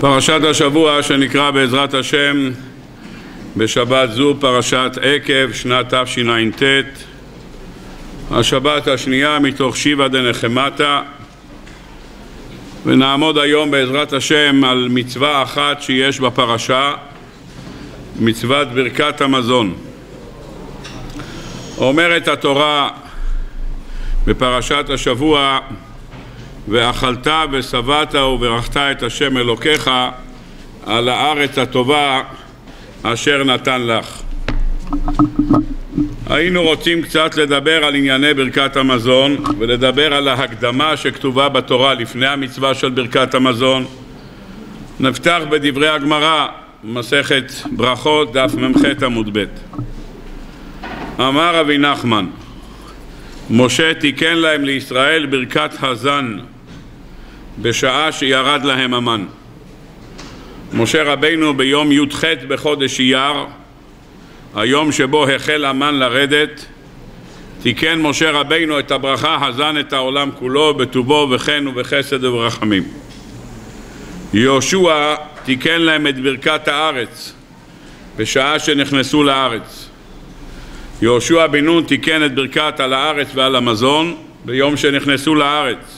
פרשת השבוע שנקרא בעזרת השם בשבת זו פרשת עקב שנת תשע"ט. השבת השנייה מתוך שיבא דנחמתה. ונעמוד היום בעזרת השם על מצווה אחת שיש בפרשה מצוות ברכת המזון. אומרת התורה בפרשת השבוע ואכלת ושבעת וברכת את השם אלוקיך על הארץ הטובה אשר נתן לך. היינו רוצים קצת לדבר על ענייני ברכת המזון ולדבר על ההקדמה שכתובה בתורה לפני המצווה של ברכת המזון. נפתח בדברי הגמרא, מסכת ברכות, דף מ"ח עמוד ב'. אמר רבי נחמן, משה תיקן להם לישראל ברכת הזן בשעה שירד להם המן. משה רבינו ביום י"ח בחודש אייר, היום שבו החל המן לרדת, תיקן משה רבינו את הברכה הזן את העולם כולו בטובו וחן ובחסד וברחמים. יהושע תיקן להם את ברכת הארץ בשעה שנכנסו לארץ. יהושע בן נון תיקן את ברכת על הארץ ועל המזון ביום שנכנסו לארץ.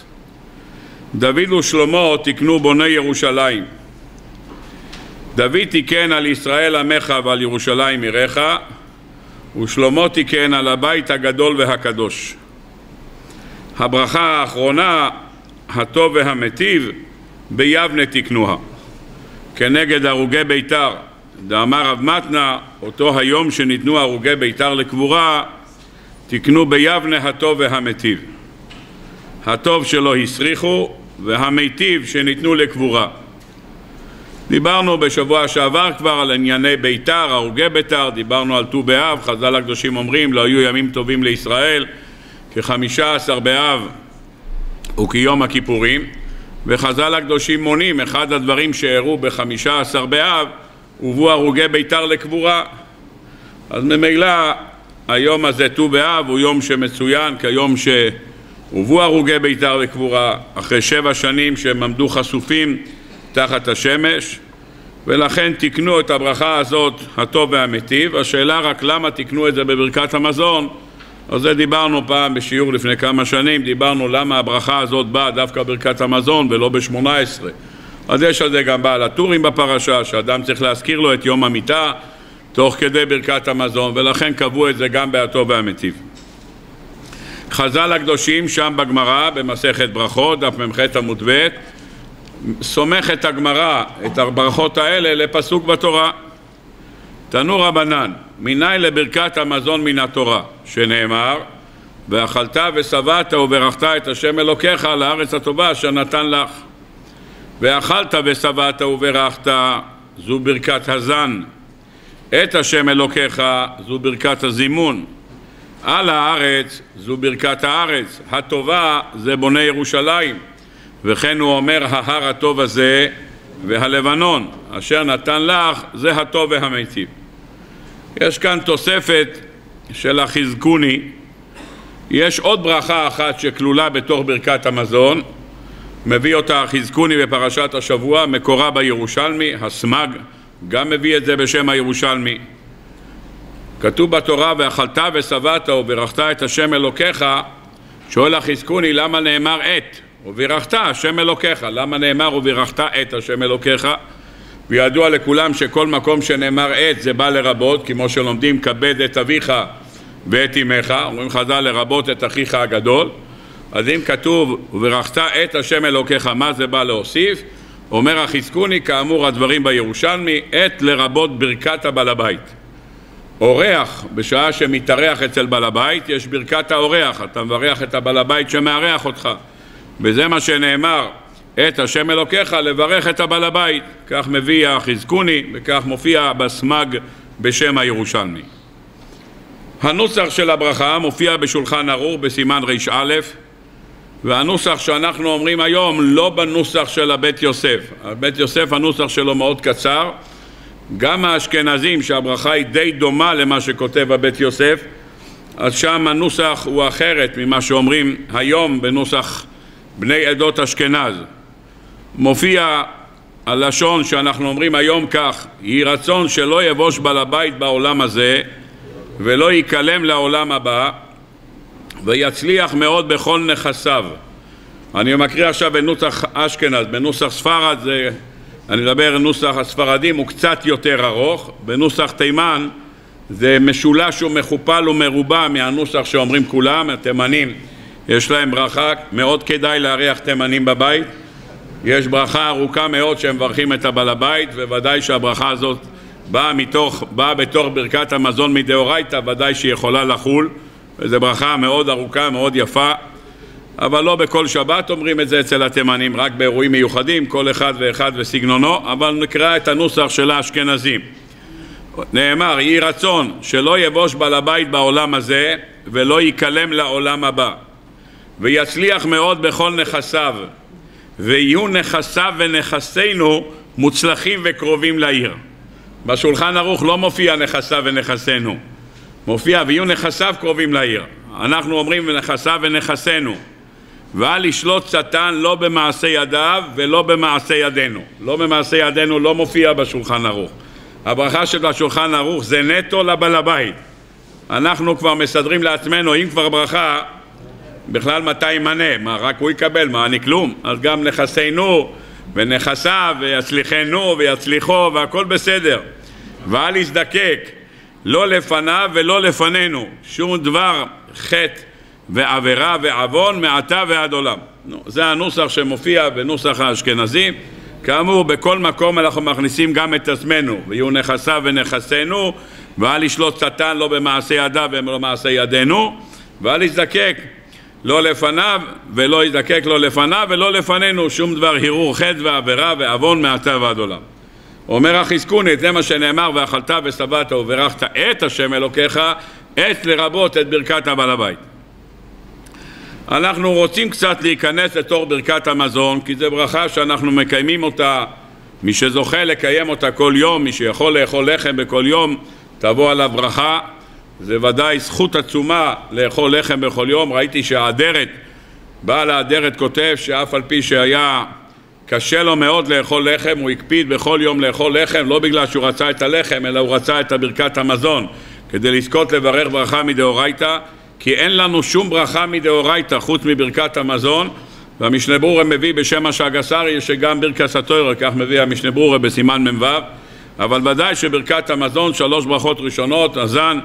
דוד ושלמה תיקנו בוני ירושלים. דוד תיקן על ישראל עמך ועל ירושלים עירך, ושלמה תיקן על הבית הגדול והקדוש. הברכה האחרונה, הטוב והמטיב, ביבנה תיקנוה. כנגד הרוגי ביתר, דאמר רב מתנה, אותו היום שניתנו הרוגי ביתר לקבורה, תיקנו ביבנה הטוב והמטיב. הטוב שלא הסריחו והמיטיב שניתנו לקבורה. דיברנו בשבוע שעבר כבר על ענייני ביתר, הרוגי ביתר, דיברנו על ט"ו באב, חז"ל הקדושים אומרים לא היו ימים טובים לישראל כחמישה עשר באב וכיום הכיפורים וחז"ל הקדושים מונים, אחד הדברים שאירעו בחמישה עשר באב הובאו הרוגי ביתר לקבורה אז ממילא היום הזה ט"ו באב הוא יום שמצוין כיום ש... הובאו הרוגי בית"ר לקבורה אחרי שבע שנים שהם עמדו חשופים תחת השמש ולכן תיקנו את הברכה הזאת הטוב והמיטיב. השאלה רק למה תיקנו את זה בברכת המזון על זה דיברנו פעם בשיעור לפני כמה שנים, דיברנו למה הברכה הזאת באה דווקא בברכת המזון ולא בשמונה עשרה אז יש על זה גם בעל הטורים בפרשה, שאדם צריך להזכיר לו את יום המיטה תוך כדי ברכת המזון ולכן קבעו את זה גם בהטוב והמיטיב חז"ל הקדושים שם בגמרא במסכת ברכות, דף מ"ח עמוד ב', סומך את הגמרא, את הברכות האלה, לפסוק בתורה. תנו רבנן, מניין לברכת המזון מן התורה, שנאמר ואכלת ושבעת וברכת את השם אלוקיך על הארץ הטובה אשר נתן לך. ואכלת ושבעת וברכת, זו ברכת הזן. את השם אלוקיך, זו ברכת הזימון. על הארץ זו ברכת הארץ, הטובה זה בוני ירושלים. וכן הוא אומר ההר הטוב הזה והלבנון אשר נתן לך זה הטוב והמיטיב. יש כאן תוספת של החזקוני. יש עוד ברכה אחת שכלולה בתוך ברכת המזון. מביא אותה החזקוני בפרשת השבוע מקורה בירושלמי, הסמג גם מביא את זה בשם הירושלמי כתוב בתורה ואכלת ושבעת וברכת את השם אלוקיך שואל החזקוני למה נאמר את? וברכת השם אלוקיך למה נאמר וברכת את השם אלוקיך? וידוע לכולם שכל מקום שנאמר את זה בא לרבות כמו שלומדים כבד את אביך ואת אמך אומרים חז"ל לרבות את אחיך הגדול אז אם כתוב וברכת את השם אלוקיך מה זה בא להוסיף? אומר החזקוני כאמור הדברים בירושלמי את לרבות ברכת הבעל הבית אורח, בשעה שמתארח אצל בעל הבית, יש ברכת האורח, אתה מברך את הבעל הבית שמארח אותך. וזה מה שנאמר, את השם אלוקיך לברך את הבעל הבית. כך מביא החזקוני וכך מופיע בסמג בשם הירושלמי. הנוסח של הברכה מופיע בשולחן ערוך בסימן ר"א והנוסח שאנחנו אומרים היום לא בנוסח של הבית יוסף. הבית יוסף הנוסח שלו מאוד קצר גם האשכנזים שהברכה היא די דומה למה שכותב הבית יוסף אז שם הנוסח הוא אחרת ממה שאומרים היום בנוסח בני עדות אשכנז מופיע הלשון שאנחנו אומרים היום כך, יהי רצון שלא יבוש בעל הבית בעולם הזה ולא ייכלם לעולם הבא ויצליח מאוד בכל נכסיו. אני מקריא עכשיו בנוסח אשכנז, בנוסח ספרד זה, אני מדבר נוסח הספרדים הוא קצת יותר ארוך, בנוסח תימן זה משולש ומכופל ומרובע מהנוסח שאומרים כולם, התימנים יש להם ברכה, מאוד כדאי לארח תימנים בבית. יש ברכה ארוכה מאוד שהם מברכים את הבעל הבית וודאי שהברכה הזאת באה, מתוך, באה בתוך ברכת המזון מדאורייתא, ודאי שהיא יכולה לחול. וזו ברכה מאוד ארוכה, מאוד יפה אבל לא בכל שבת אומרים את זה אצל התימנים, רק באירועים מיוחדים, כל אחד ואחד וסגנונו, אבל נקרא את הנוסח של האשכנזים. נאמר, יהי רצון שלא יבוש בעל הבית בעולם הזה ולא ייכלם לעולם הבא ויצליח מאוד בכל נכסיו ויהיו נכסיו ונכסינו מוצלחים וקרובים לעיר. בשולחן ערוך לא מופיע נכסיו ונכסינו, מופיע ויהיו נכסיו קרובים לעיר. אנחנו אומרים נכסיו ונכסינו. ואל ישלוט שטן לא במעשה ידיו ולא במעשה ידינו. לא במעשה ידינו לא מופיע בשולחן ערוך. הברכה של השולחן ערוך זה נטו לבעל הבית. אנחנו כבר מסדרים לעצמנו, אם כבר ברכה, בכלל מתי ימנה? מה, רק הוא יקבל? מה, אני כלום? אז גם נכסינו ונכסיו ויצליחנו ויצליחו והכל בסדר. ואל יזדקק לא לפניו ולא לפנינו שום דבר חטא ועבירה ועוון מעתה ועד עולם. זה הנוסח שמופיע בנוסח האשכנזים. כאמור, בכל מקום אנחנו מכניסים גם את עצמנו, ויהיו נכסיו ונכסינו, ואל ישלוט שטן לא במעשה ידיו ולא במעשה ידינו, ואל יזדקק לא לפניו ולא יזדקק לא לפניו ולא לפנינו שום דבר הרהור חטא ועבירה ועוון מעתה ועד עולם. אומר החזקוני, זה מה שנאמר, ואכלת ושבעת וברכת את השם אלוקיך, את לרבות את ברכת הבעל הבית. אנחנו רוצים קצת להיכנס לתוך ברכת המזון כי זו ברכה שאנחנו מקיימים אותה. מי שזוכה לקיים אותה כל יום, מי שיכול לאכול לחם בכל יום תבוא עליו ברכה. זה ודאי זכות עצומה לאכול לחם בכל יום. ראיתי שהאדרת, בעל האדרת כותב שאף על פי שהיה קשה לו מאוד לאכול לחם, הוא הקפיד בכל יום לאכול לחם לא בגלל שהוא רצה את הלחם אלא הוא רצה את ברכת המזון. כדי לזכות לברך ברכה מדאורייתא כי אין לנו שום ברכה מדאורייתא חוץ מברכת המזון והמשנה ברורה מביא בשם השגסרי שגם ברכת התוירה כך מביא המשנה ברורה בסימן מ"ו אבל ודאי שברכת המזון שלוש ברכות ראשונות הזן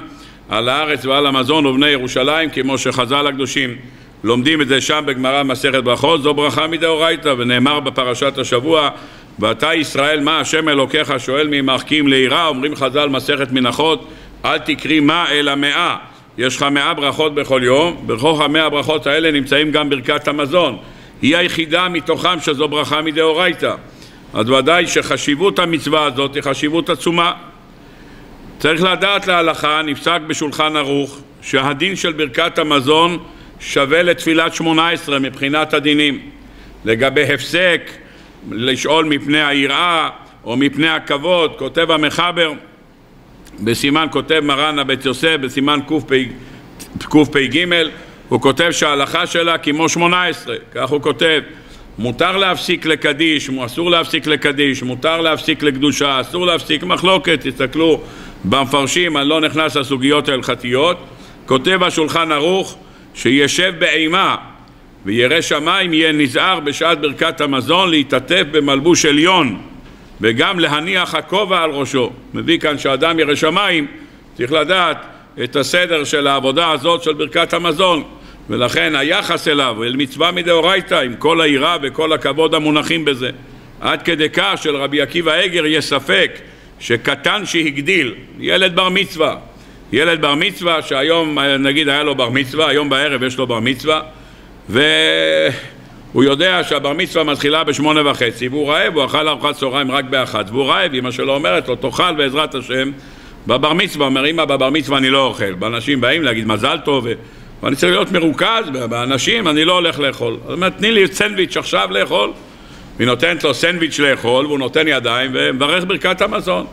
על הארץ ועל המזון ובני ירושלים כמו שחז"ל הקדושים לומדים את זה שם בגמרא מסכת ברכות זו ברכה מדאורייתא ונאמר בפרשת השבוע ואתה ישראל מה השם אלוקיך שואל מעמך כי אם ליראה אומרים חז"ל מסכת מנחות אל תקרי מה אלא מאה יש לך מאה ברכות בכל יום, בתוך המאה הברכות האלה נמצאים גם ברכת המזון. היא היחידה מתוכם שזו ברכה מדאורייתא. אז ודאי שחשיבות המצווה הזאת היא חשיבות עצומה. צריך לדעת להלכה, נפסק בשולחן ערוך, שהדין של ברכת המזון שווה לתפילת שמונה עשרה מבחינת הדינים. לגבי הפסק, לשאול מפני היראה או מפני הכבוד, כותב המחבר בסימן כותב מרן הבית יוסף בסימן קפ"ג הוא כותב שההלכה שלה כמו שמונה עשרה. כך הוא כותב מותר להפסיק לקדיש, אסור להפסיק לקדיש, מותר להפסיק לקדושה, אסור להפסיק מחלוקת, תסתכלו במפרשים, אני לא נכנס לסוגיות ההלכתיות, כותב השולחן ערוך שישב באימה וירא שמיים יהיה נזהר בשעת ברכת המזון להתעטף במלבוש עליון וגם להניח הכובע על ראשו. מביא כאן שאדם ירא שמיים, צריך לדעת את הסדר של העבודה הזאת של ברכת המזון. ולכן היחס אליו, אל מצווה מדאורייתא עם כל היראה וכל הכבוד המונחים בזה. עד כדי כך של רבי עקיבא אגר יש ספק שקטן שהגדיל, ילד בר מצווה. ילד בר מצווה שהיום נגיד היה לו בר מצווה, היום בערב יש לו בר מצווה ו... הוא יודע שהבר מצווה מתחילה בשמונה וחצי והוא רעב, הוא אכל ארוחת צהריים רק באחת והוא רעב, אמא שלו אומרת לו תאכל בעזרת השם בבר מצווה, אומר אמא בבר מצווה אני לא אוכל, ואנשים באים להגיד מזל טוב. ואני צריך להיות מרוכז באנשים, אני לא הולך לאכול. זאת אומרת, תני לי סנדוויץ' עכשיו לאכול. היא נותנת לו סנדוויץ' לאכול והוא נותן ידיים ומברך ברכת המזון.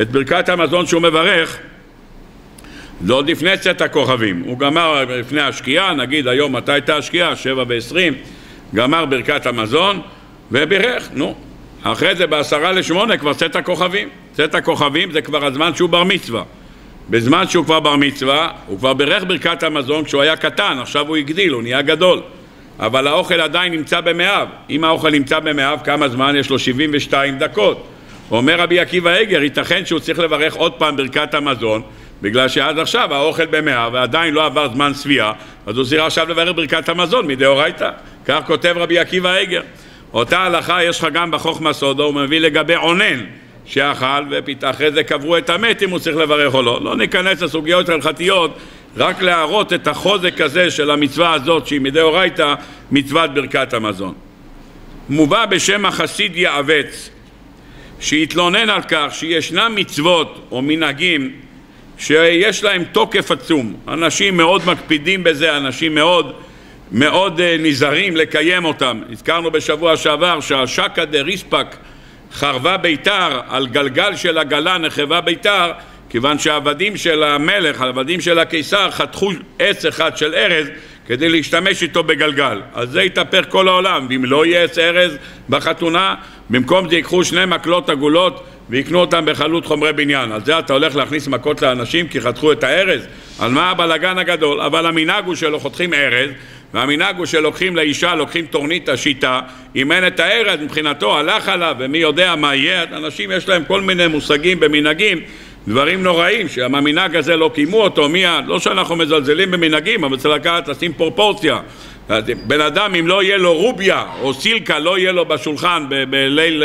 את ברכת המזון שהוא מברך זה עוד לפני צאת הכוכבים. הוא גמר לפני השקיעה, נגיד היום מתי הייתה השקיעה? שבע ועשרים גמר ברכת המזון ובירך, נו. אחרי זה בעשרה לשמונה כבר צאת הכוכבים. צאת הכוכבים זה כבר הזמן שהוא בר מצווה. בזמן שהוא כבר בר מצווה, הוא כבר בירך ברכת המזון כשהוא היה קטן, עכשיו הוא הגדיל, הוא נהיה גדול. אבל האוכל עדיין נמצא במאיו. אם האוכל נמצא במאיו, כמה זמן? יש לו 72 דקות. אומר רבי עקיבא איגר, ייתכן שהוא צריך לברך עוד פעם ברכת המזון, בגלל שעד עכשיו האוכל במאה ועדיין לא עבר זמן צביעה, אז הוא צריך עכשיו לברך ברכת המזון מדאורייתא. כך כותב רבי עקיבא איגר. אותה הלכה יש לך גם בחוכמה סודו, הוא מביא לגבי עונן שאכל, ואחרי זה קברו את המת אם הוא צריך לברך או לא. לא ניכנס לסוגיות הלכתיות, רק להראות את החוזק הזה של המצווה הזאת, שהיא מדאורייתא מצוות ברכת המזון. מובא בשם החסיד יעבץ, שהתלונן על כך שישנם מצוות או מנהגים שיש להם תוקף עצום. אנשים מאוד מקפידים בזה, אנשים מאוד מאוד אה, נזהרים לקיים אותם. הזכרנו בשבוע שעבר שהשקא דה ריספק חרבה ביתר, על גלגל של עגלה נחרבה ביתר, כיוון שהעבדים של המלך, העבדים של הקיסר, חתכו עץ אחד של ארז כדי להשתמש איתו בגלגל. אז זה יתהפך כל העולם, ואם לא יהיה עץ ארז בחתונה, במקום זה ייקחו שני מקלות עגולות ויקנו אותם בחלות חומרי בניין. על זה אתה הולך להכניס מכות לאנשים כי חתכו את הארז? על מה הבלגן הגדול? אבל המנהג הוא שלא חותכים ארז והמנהג הוא שלוקחים לאישה, לוקחים תורנית השיטה, אם אין את הארז מבחינתו הלך עליו ומי יודע מה יהיה, אנשים יש להם כל מיני מושגים במנהגים דברים נוראים, שהמנהג הזה לא קיימו אותו מיד, לא שאנחנו מזלזלים במנהגים, אבל צריך לקחת, לשים פרופורציה. בן אדם, אם לא יהיה לו רוביה או סילקה, לא יהיה לו בשולחן בליל,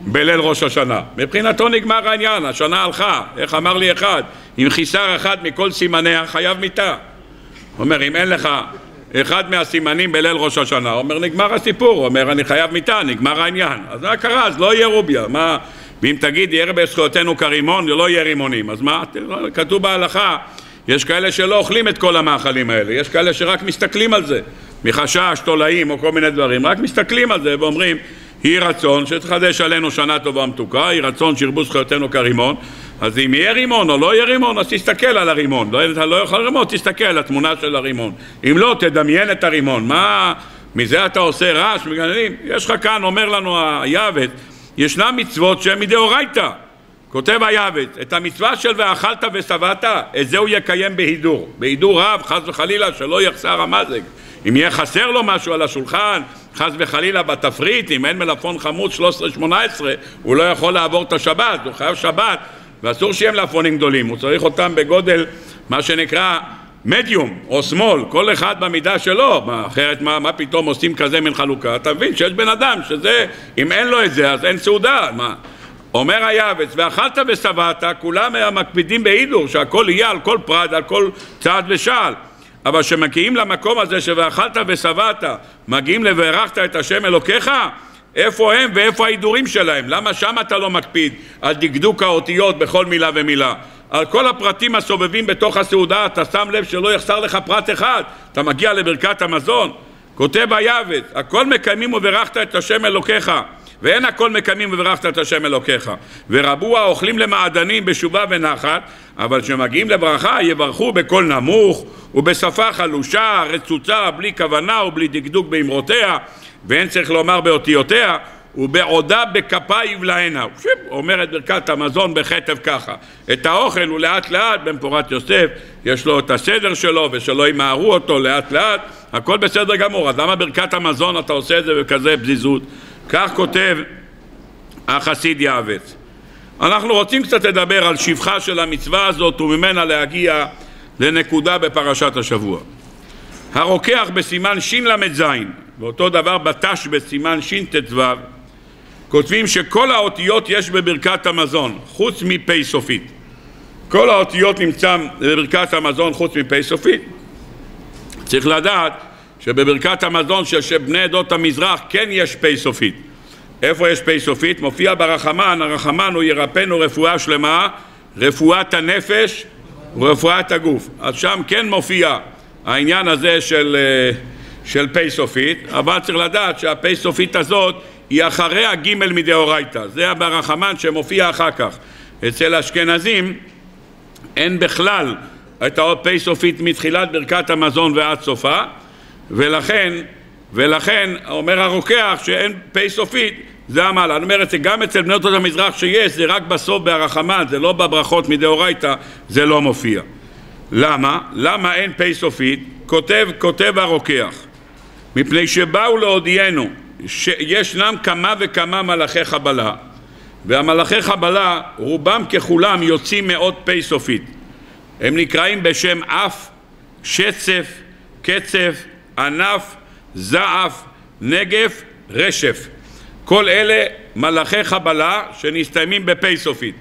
בליל ראש השנה. מבחינתו נגמר העניין, השנה הלכה, איך אמר לי אחד, עם חיסר אחד מכל סימניה חייב מיתה. אומר, אם אין לך אחד מהסימנים בליל ראש השנה, אומר נגמר הסיפור, אומר אני חייב מיתה, נגמר העניין. אז מה קרה? אז לא יהיה רוביה, מה... ואם תגיד ירא בזכויותינו כרימון, זה לא יהיה רימונים. אז מה? כתוב בהלכה, יש כאלה שלא אוכלים את כל המאכלים האלה, יש כאלה שרק מסתכלים על זה, מחשש, תולעים או כל מיני דברים, רק מסתכלים על זה ואומרים יהי רצון שתחדש עלינו שנה טובה ומתוקה, יהי רצון שירבו זכויותינו כרימון אז אם יהיה רימון או לא יהיה רימון, אז תסתכל על הרימון. לא, אתה לא יכול רימון, תסתכל על התמונה של הרימון. אם לא, תדמיין את הרימון. מה, מזה אתה עושה רעש? יש לך כאן, אומר לנו היעבד, ישנם מצוות שהן מדאורייתא. כותב היעבד, את המצווה של ואכלת ושבעת, את זה הוא יקיים בהידור. בהידור רב, חס וחלילה, שלא יחסר המזג. אם יהיה חסר לו משהו על השולחן, חס וחלילה בתפריט, אם אין מלפון חמוץ 13-18, הוא לא יכול לעבור את השבת, הוא חייב שבת ואסור שיהיה מלפפונים גדולים, הוא צריך אותם בגודל מה שנקרא מדיום או שמאל, כל אחד במידה שלו, אחרת מה, מה פתאום עושים כזה מין חלוקה? אתה מבין שיש בן אדם שזה, אם אין לו את זה אז אין סעודה, מה? אומר היעבץ, ואכלת ושבעת, כולם מקפידים בהידור, שהכל יהיה על כל פרט, על כל צעד ושעל. אבל כשמגיעים למקום הזה ש"ואכלת ושבעת", מגיעים ל"וארכת את השם אלוקיך", איפה הם ואיפה ההידורים שלהם? למה שם אתה לא מקפיד על דקדוק האותיות בכל מילה ומילה? על כל הפרטים הסובבים בתוך הסעודה אתה שם לב שלא יחסר לך פרט אחד. אתה מגיע לברכת המזון. כותב היעבד הכל מקיימים וברכת את השם אלוקיך. ואין הכל מקיימים וברכת את השם אלוקיך. ורבו האוכלים למעדנים בשובה ונחת אבל כשמגיעים לברכה יברכו בקול נמוך ובשפה חלושה רצוצה בלי כוונה ובלי דקדוק באמרותיה ואין צריך לומר באותיותיה ובעודה בכפה יבלענה. אומר את ברכת המזון בכתב ככה. את האוכל הוא לאט לאט במפורת יוסף, יש לו את הסדר שלו ושלא ימהרו אותו לאט לאט, הכל בסדר גמור. אז למה ברכת המזון אתה עושה את זה בכזה פזיזות? כך כותב החסיד יעבץ. אנחנו רוצים קצת לדבר על שבחה של המצווה הזאת וממנה להגיע לנקודה בפרשת השבוע. הרוקח בסימן של"ז ואותו דבר בתש בסימן שט"ו כותבים שכל האותיות יש בברכת המזון חוץ מפ' סופית. כל האותיות נמצא בברכת המזון חוץ מפ' סופית. צריך לדעת שבברכת המזון של בני עדות המזרח כן יש פ' סופית. איפה יש פ' סופית? מופיע ברחמן, הרחמן הוא ירפאנו רפואה שלמה רפואת הנפש ורפואת הגוף. אז שם כן מופיע העניין הזה של, אה, של פ' סופית אבל צריך לדעת שהפ' סופית הזאת היא אחרי הגימל מדאורייתא, זה ברחמן שמופיע אחר כך. אצל אשכנזים אין בכלל את האות פ' סופית מתחילת ברכת המזון ועד סופה ולכן, ולכן אומר הרוקח שאין פ' סופית זה המעלה. אני אומר את זה גם אצל בני אותו המזרח שיש, זה רק בסוף בהרחמן, זה לא בברכות מדאורייתא, זה לא מופיע. למה? למה אין פ' סופית? כותב, כותב הרוקח. מפני שבאו להודיענו שישנם כמה וכמה מלאכי חבלה, והמלאכי חבלה, רובם ככולם יוצאים מאוד פ' סופית. הם נקראים בשם אף, שצף, קצף, ענף, זעף, נגף, רשף. כל אלה מלאכי חבלה שנסתיימים בפ' סופית.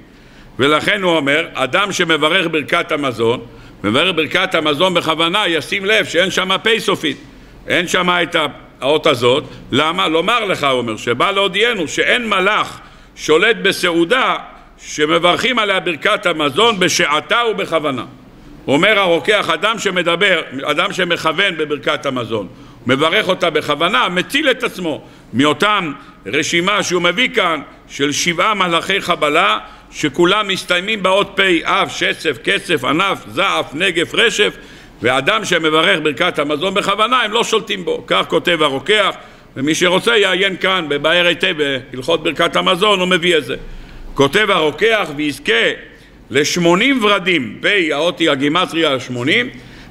ולכן הוא אומר, אדם שמברך ברכת המזון, מברך ברכת המזון בכוונה, ישים לב שאין שם פ' סופית. אין שם את האות הזאת. למה? לומר לך, הוא אומר, שבא להודיענו שאין מלאך שולט בסעודה שמברכים עליה ברכת המזון בשעתה ובכוונה. אומר הרוקח, אדם שמדבר, אדם שמכוון בברכת המזון, מברך אותה בכוונה, מציל את עצמו מאותם רשימה שהוא מביא כאן של שבעה מלאכי חבלה שכולם מסתיימים באות פ', אף, שצף, קצף, ענף, זעף, נגף, רשף ואדם שמברך ברכת המזון בכוונה הם לא שולטים בו, כך כותב הרוקח ומי שרוצה יעיין כאן בבאר היטב בהלכות ברכת המזון הוא מביא את זה. כותב הרוקח ויזכה לשמונים ורדים, פ' האות היא הגימטריה שמונים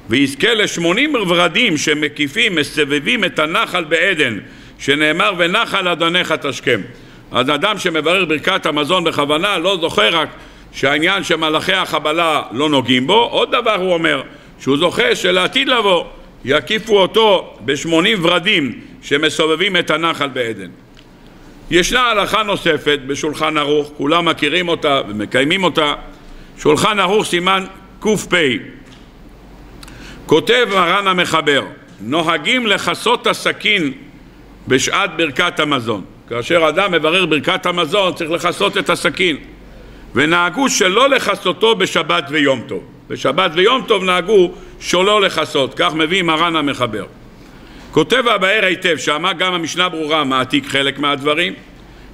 ויזכה לשמונים ורדים שמקיפים, מסבבים את הנחל בעדן שנאמר ונחל אדוניך תשכם אז אדם שמברר ברכת המזון בכוונה לא זוכר רק שהעניין שמלאכי החבלה לא נוגעים בו עוד דבר הוא אומר שהוא זוכה שלעתיד לבוא יקיפו אותו בשמונים ורדים שמסובבים את הנחל בעדן. ישנה הלכה נוספת בשולחן ערוך, כולם מכירים אותה ומקיימים אותה. שולחן ערוך סימן קפ. כותב מרן המחבר נוהגים לכסות הסכין בשעת ברכת המזון. כאשר אדם מברר ברכת המזון צריך לכסות את הסכין ונהגו שלא לכסותו בשבת ויום טוב. בשבת ויום טוב נהגו שלא לכסות כך מביא מרן המחבר. כותב הבאר היטב שמה גם המשנה ברורה מעתיק חלק מהדברים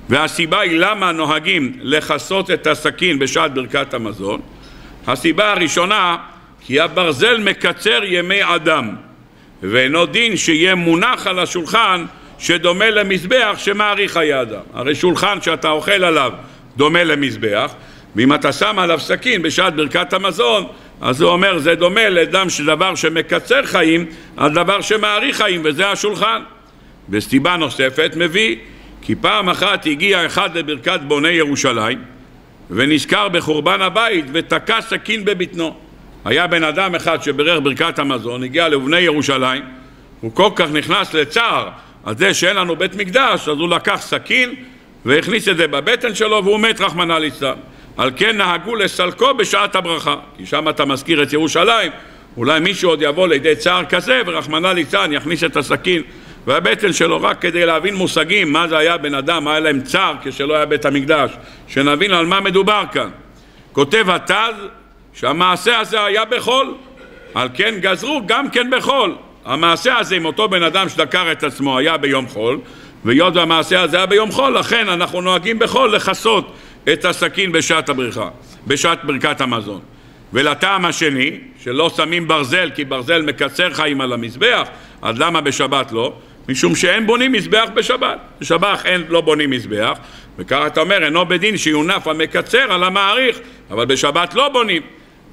והסיבה היא למה נוהגים לכסות את הסכין בשעת ברכת המזון. הסיבה הראשונה כי הברזל מקצר ימי אדם ואינו דין שיהיה מונח על השולחן שדומה למזבח שמאריך חיי אדם. הרי שולחן שאתה אוכל עליו דומה למזבח ואם אתה שם עליו סכין בשעת ברכת המזון אז הוא אומר זה דומה לדם שדבר שמקצר חיים על דבר שמאריך חיים וזה השולחן. וסיבה נוספת מביא כי פעם אחת הגיע אחד לברכת בוני ירושלים ונזכר בחורבן הבית ותקע סכין בבטנו. היה בן אדם אחד שבירך ברכת המזון הגיע לבני ירושלים הוא כל כך נכנס לצער על זה שאין לנו בית מקדש אז הוא לקח סכין והכניס את זה בבטן שלו והוא מת רחמנא ליצלן על כן נהגו לסלקו בשעת הברכה. כי שם אתה מזכיר את ירושלים. אולי מישהו עוד יבוא לידי צער כזה ורחמנא ליצלן יכניס את הסכין והבטן שלו רק כדי להבין מושגים מה זה היה בן אדם, מה היה להם צער כשלא היה בית המקדש. שנבין על מה מדובר כאן. כותב התז שהמעשה הזה היה בחול. על כן גזרו גם כן בחול. המעשה הזה עם אותו בן אדם שדקר את עצמו היה ביום חול והיות והמעשה הזה היה ביום חול לכן אנחנו נוהגים בחול לכסות את הסכין בשעת הבריכה, בשעת ברכת המזון. ולטעם השני, שלא שמים ברזל כי ברזל מקצר חיים על המזבח, אז למה בשבת לא? משום שאין בונים מזבח בשבת. בשבת אין, לא בונים מזבח, וככה אתה אומר, אינו בדין שיונף המקצר על המעריך, אבל בשבת לא בונים.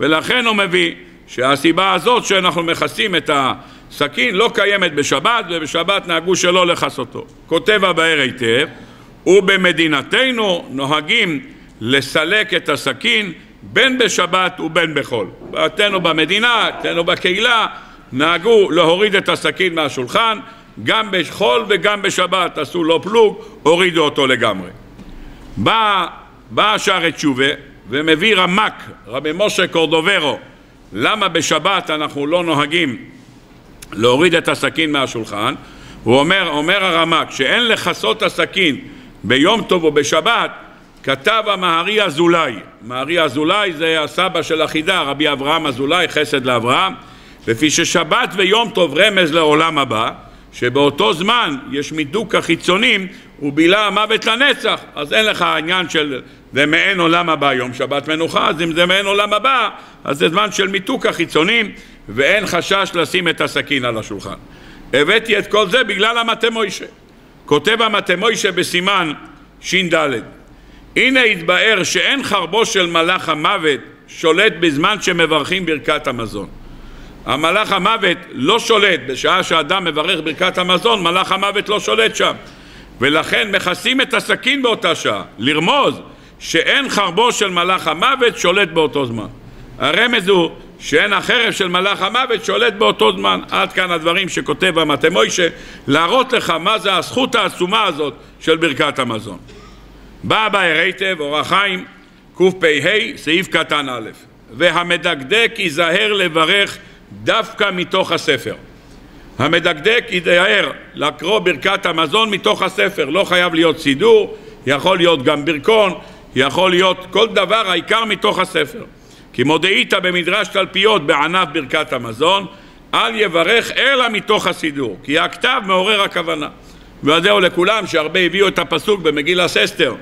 ולכן הוא מביא שהסיבה הזאת שאנחנו מכסים את הסכין לא קיימת בשבת, ובשבת נהגו שלא לכסותו. כותב הבאר היטב ובמדינתנו נוהגים לסלק את הסכין בין בשבת ובין בחול. אצלנו במדינה, אצלנו בקהילה, נהגו להוריד את הסכין מהשולחן, גם בחול וגם בשבת עשו לו פלוג, הורידו אותו לגמרי. בא, בא שערי תשובה ומביא רמק, רבי משה קורדוברו, למה בשבת אנחנו לא נוהגים להוריד את הסכין מהשולחן? הוא אומר, אומר הרמק, שאין לכסות הסכין ביום טוב או בשבת כתב המהרי אזולאי, מהרי אזולאי זה הסבא של החידה, רבי אברהם אזולאי, חסד לאברהם, לפי ששבת ויום טוב רמז לעולם הבא, שבאותו זמן יש מידוק החיצונים ובילה המוות לנצח, אז אין לך עניין של זה מעין עולם הבא, יום שבת מנוחה, אז אם זה מעין עולם הבא, אז זה זמן של מיתוק החיצונים ואין חשש לשים את הסכין על השולחן. הבאתי את כל זה בגלל המטה מוישה. כותב המטה מוישה בסימן ש"ד הנה התבאר שאין חרבו של מלאך המוות שולט בזמן שמברכים ברכת המזון. המלאך המוות לא שולט, בשעה שאדם מברך ברכת המזון, מלאך המוות לא שולט שם. ולכן מכסים את הסכין באותה שעה, לרמוז שאין חרבו של מלאך המוות שולט באותו זמן. הרמז הוא שאין החרב של מלאך המוות שולט באותו זמן. עד כאן הדברים שכותב המטה מוישה, להראות לך מה זה הזכות העצומה הזאת של ברכת המזון. בא הבא הרייטב, אור החיים, קפ"ה, סעיף קטן א', והמדקדק ייזהר לברך דווקא מתוך הספר. המדקדק ייזהר לקרוא ברכת המזון מתוך הספר, לא חייב להיות סידור, יכול להיות גם ברכון, יכול להיות כל דבר, העיקר מתוך הספר. כי מודעית במדרש תלפיות בענף ברכת המזון, אל יברך אלא מתוך הסידור, כי הכתב מעורר הכוונה. וזהו לכולם שהרבה הביאו את הפסוק במגילת אסתר.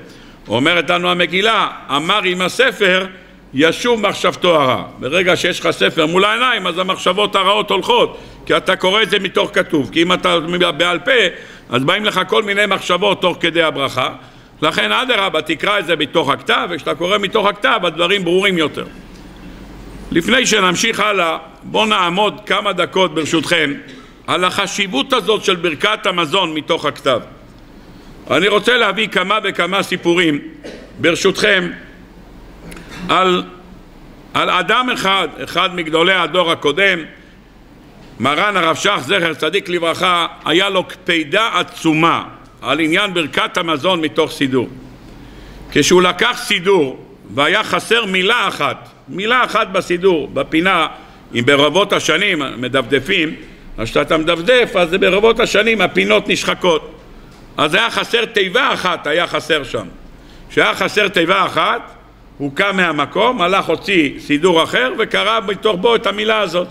אומרת לנו המגילה, אמר עם הספר ישוב מחשבתו הרע. ברגע שיש לך ספר מול העיניים אז המחשבות הרעות הולכות כי אתה קורא את זה מתוך כתוב כי אם אתה בעל פה אז באים לך כל מיני מחשבות תוך כדי הברכה לכן אדרבה תקרא את זה מתוך הכתב וכשאתה קורא מתוך הכתב הדברים ברורים יותר לפני שנמשיך הלאה בואו נעמוד כמה דקות ברשותכם על החשיבות הזאת של ברכת המזון מתוך הכתב אני רוצה להביא כמה וכמה סיפורים ברשותכם על, על אדם אחד, אחד מגדולי הדור הקודם, מרן הרב שך זכר צדיק לברכה, היה לו קפידה עצומה על עניין ברכת המזון מתוך סידור. כשהוא לקח סידור והיה חסר מילה אחת, מילה אחת בסידור, בפינה, אם ברבות השנים מדפדפים, אז כשאתה מדפדף אז ברבות השנים הפינות נשחקות. אז היה חסר תיבה אחת, היה חסר שם. כשהיה חסר תיבה אחת, הוא קם מהמקום, הלך הוציא סידור אחר וקרא מתוך בו את המילה הזאת.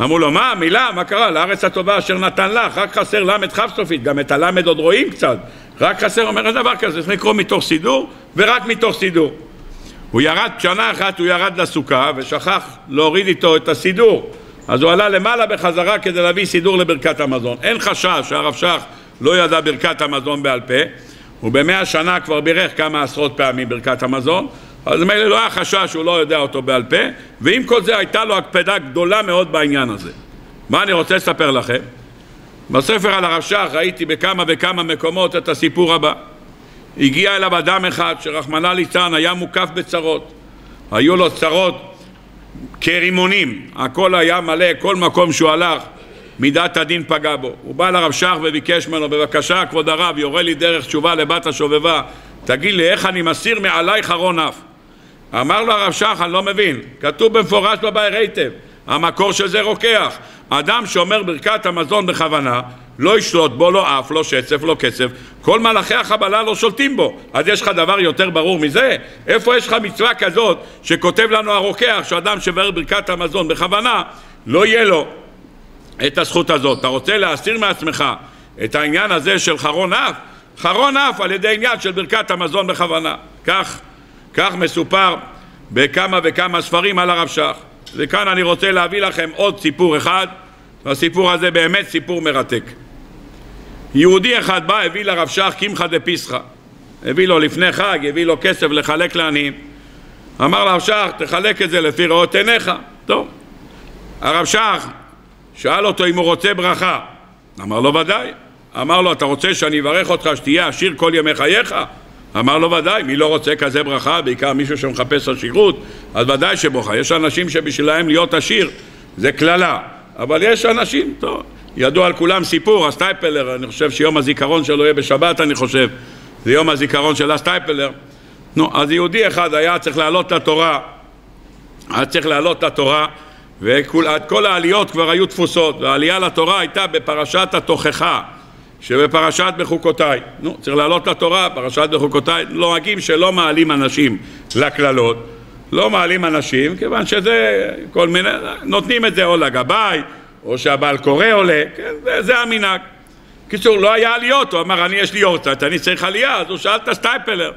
אמרו לו, מה המילה? מה קרה? לארץ הטובה אשר נתן לך, רק חסר ל' כ' סופית, גם את הל' עוד רואים קצת, רק חסר, אומר, דבר כזה, צריך לקרוא מתוך סידור ורק מתוך סידור. הוא ירד, שנה אחת הוא ירד לסוכה ושכח להוריד איתו את הסידור, אז הוא עלה למעלה בחזרה כדי להביא סידור לברכת המזון. אין חשש שהרב שך לא ידע ברכת המזון בעל פה, הוא במאה שנה כבר בירך כמה עשרות פעמים ברכת המזון, אז מילא לא היה חשש שהוא לא יודע אותו בעל פה, ועם כל זה הייתה לו הקפדה גדולה מאוד בעניין הזה. מה אני רוצה לספר לכם? בספר על הרב שך ראיתי בכמה וכמה מקומות את הסיפור הבא. הגיע אליו אדם אחד שרחמנא ליצלן היה מוקף בצרות. היו לו צרות כרימונים, הכל היה מלא, כל מקום שהוא הלך מידת הדין פגע בו. הוא בא לרב שך וביקש ממנו, בבקשה כבוד הרב, יורה לי דרך תשובה לבת השובבה, תגיד לי איך אני מסיר מעלי חרון אף. אמר לו הרב שך, אני לא מבין, כתוב במפורש בבית היטב, המקור של זה רוקח. אדם שאומר ברכת המזון בכוונה, לא ישלוט בו לא אף, לא שצף, לא קצף, כל מלאכי החבלה לא שולטים בו. אז יש לך דבר יותר ברור מזה? איפה יש לך מצווה כזאת שכותב לנו הרוקח שאדם שבאר ברכת המזון בכוונה, לא יהיה לו את הזכות הזאת. אתה רוצה להסיר מעצמך את העניין הזה של חרון אף? חרון אף על ידי עניין של ברכת המזון בכוונה. כך כך מסופר בכמה וכמה ספרים על הרב שך. וכאן אני רוצה להביא לכם עוד סיפור אחד, והסיפור הזה באמת סיפור מרתק. יהודי אחד בא, הביא לרב שך קמחא דפיסחא. הביא לו לפני חג, הביא לו כסף לחלק לעניים. אמר לרב שך, תחלק את זה לפי ראות עיניך. טוב. הרב שך שאל אותו אם הוא רוצה ברכה. אמר לו ודאי. אמר לו, אתה רוצה שאני אברך אותך שתהיה עשיר כל ימי חייך? אמר לו ודאי, מי לא רוצה כזה ברכה, בעיקר מישהו שמחפש עשירות, אז ודאי שברכה. יש אנשים שבשבילם להיות עשיר זה קללה, אבל יש אנשים, טוב, ידוע על כולם סיפור, הסטייפלר, אני חושב שיום הזיכרון שלו יהיה בשבת, אני חושב, זה יום הזיכרון של הסטייפלר. נו, אז יהודי אחד היה צריך לעלות לתורה, היה צריך לעלות לתורה, וכל העליות כבר היו תפוסות, והעלייה לתורה הייתה בפרשת התוכחה. שבפרשת בחוקותיי, נו, צריך לעלות לתורה, פרשת בחוקותיי, נוהגים שלא מעלים אנשים לקללות, לא מעלים אנשים, כיוון שזה כל מיני, נותנים את זה או לגבאי, או שהבעל קורא עולה, כן, זה, זה המנהג. קיצור, לא היה עליות, הוא אמר, אני יש לי אורצת, אני צריך עלייה, אז הוא שאל את הסטייפלר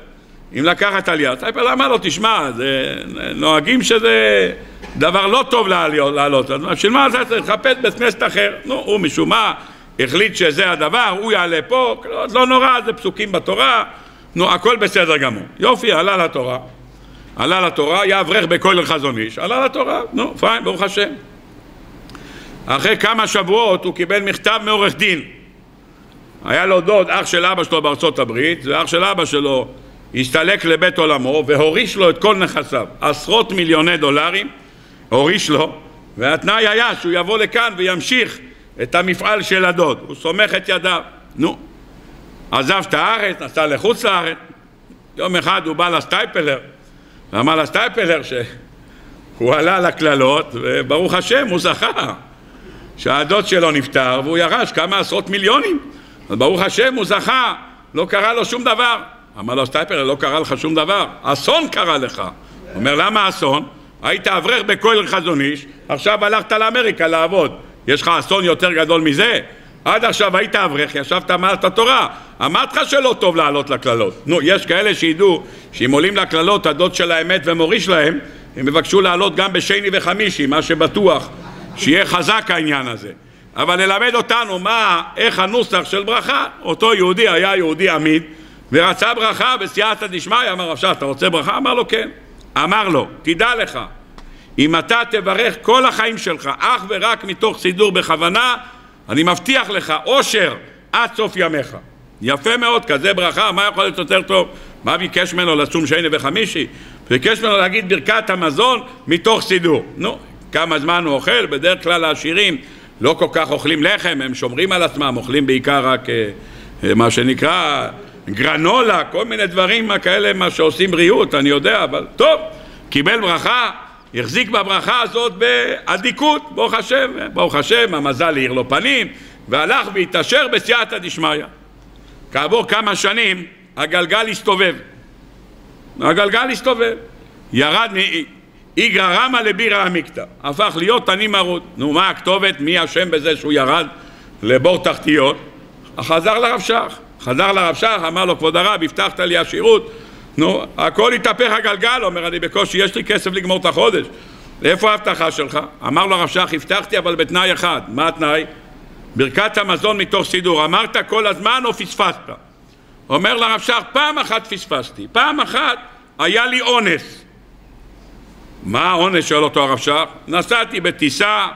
אם לקחת עלייה. הסטייפלר אמר לו, תשמע, זה, נוהגים שזה דבר לא טוב לעלות, אז בשביל מה אתה צריך לחפש בית כנסת אחר? נו, הוא משום מה החליט שזה הדבר, הוא יעלה פה, לא, לא נורא, זה פסוקים בתורה, נו, הכל בסדר גמור. יופי, עלה לתורה. עלה לתורה, היה אברך בכולל חזון איש, עלה לתורה, נו, פיין, ברוך השם. אחרי כמה שבועות הוא קיבל מכתב מעורך דין. היה לו דוד, אח של אבא שלו בארצות הברית, ואח של אבא שלו הסתלק לבית עולמו והוריש לו את כל נכסיו, עשרות מיליוני דולרים, הוריש לו, והתנאי היה שהוא יבוא לכאן וימשיך את המפעל של הדוד, הוא סומך את ידיו. נו, עזב את הארץ, נסע לחוץ לארץ, יום אחד הוא בא לסטייפלר ואמר לסטייפלר שהוא עלה לקללות וברוך השם הוא זכה. שהדוד שלו נפטר והוא ירש כמה עשרות מיליונים. אז ברוך השם הוא זכה, לא קרה לו שום דבר. אמר לו סטייפלר לא קרה לך שום דבר, אסון קרה לך. אומר למה אסון? היית אברך בכולל חזון איש עכשיו הלכת לאמריקה לעבוד. יש לך אסון יותר גדול מזה? עד עכשיו היית אברך, ישבת מעל את התורה, אמרת לך שלא טוב לעלות לקללות. נו, יש כאלה שידעו שאם עולים לקללות הדוד של האמת ומוריש להם, הם יבקשו לעלות גם בשני וחמישי, מה שבטוח, שיהיה חזק העניין הזה. אבל ללמד אותנו מה, איך הנוסח של ברכה, אותו יהודי היה יהודי עמיד ורצה ברכה בסייעתא דשמיא, אמר עכשיו אתה רוצה ברכה? אמר לו כן. אמר לו, תדע לך, אם אתה תברך כל החיים שלך אך ורק מתוך סידור בכוונה אני מבטיח לך אושר עד סוף ימיך. יפה מאוד, כזה ברכה, מה יכול להיות יותר טוב? מה ביקש ממנו לצום שני וחמישי? ביקש ממנו להגיד ברכת המזון מתוך סידור. נו, כמה זמן הוא אוכל? בדרך כלל העשירים לא כל כך אוכלים לחם, הם שומרים על עצמם, אוכלים בעיקר רק אה, אה, מה שנקרא גרנולה, כל מיני דברים כאלה, מה שעושים בריאות, אני יודע, אבל טוב, קיבל ברכה, החזיק בברכה הזאת באדיקות, ברוך השם, ברוך השם, המזל האיר לו פנים, והלך והתעשר בסייעתא דשמיא. כעבור כמה שנים הגלגל הסתובב. הגלגל הסתובב. ירד מאיגרא רמא לבירא עמיקתא. הפך להיות תני מרוד. נו, מה הכתובת? מי אשם בזה שהוא ירד לבור תחתיות? חזר לרב שך. חזר לרב שך, אמר לו, כבוד הרב, הבטחת לי עשירות נו, הכל התהפך הגלגל, אומר, אני בקושי, יש לי כסף לגמור את החודש. איפה ההבטחה שלך? אמר לו הרב שך, הבטחתי אבל בתנאי אחד. מה התנאי? ברכת המזון מתוך סידור. אמרת כל הזמן או פספסת? אומר לרב שך, פעם אחת פספסתי. פעם אחת היה לי אונס. מה האונס? שואל אותו הרב שך. נסעתי בטיסה,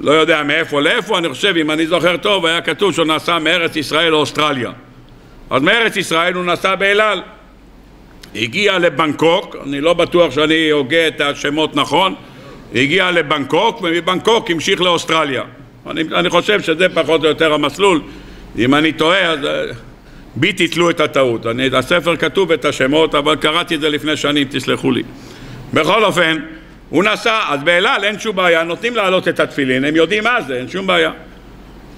לא יודע מאיפה לאיפה, אני חושב, אם אני זוכר טוב, היה כתוב שהוא נסע מארץ ישראל לאוסטרליה. אז מארץ ישראל הוא נסע באל על. הגיע לבנקוק, אני לא בטוח שאני הוגה את השמות נכון, הגיע לבנקוק ומבנקוק המשיך לאוסטרליה. אני, אני חושב שזה פחות או יותר המסלול, אם אני טועה אז אה, בי תתלו את הטעות. אני, הספר כתוב את השמות אבל קראתי את זה לפני שנים, תסלחו לי. בכל אופן, הוא נסע, אז באל על אין שום בעיה, נותנים להעלות את התפילין, הם יודעים מה זה, אין שום בעיה.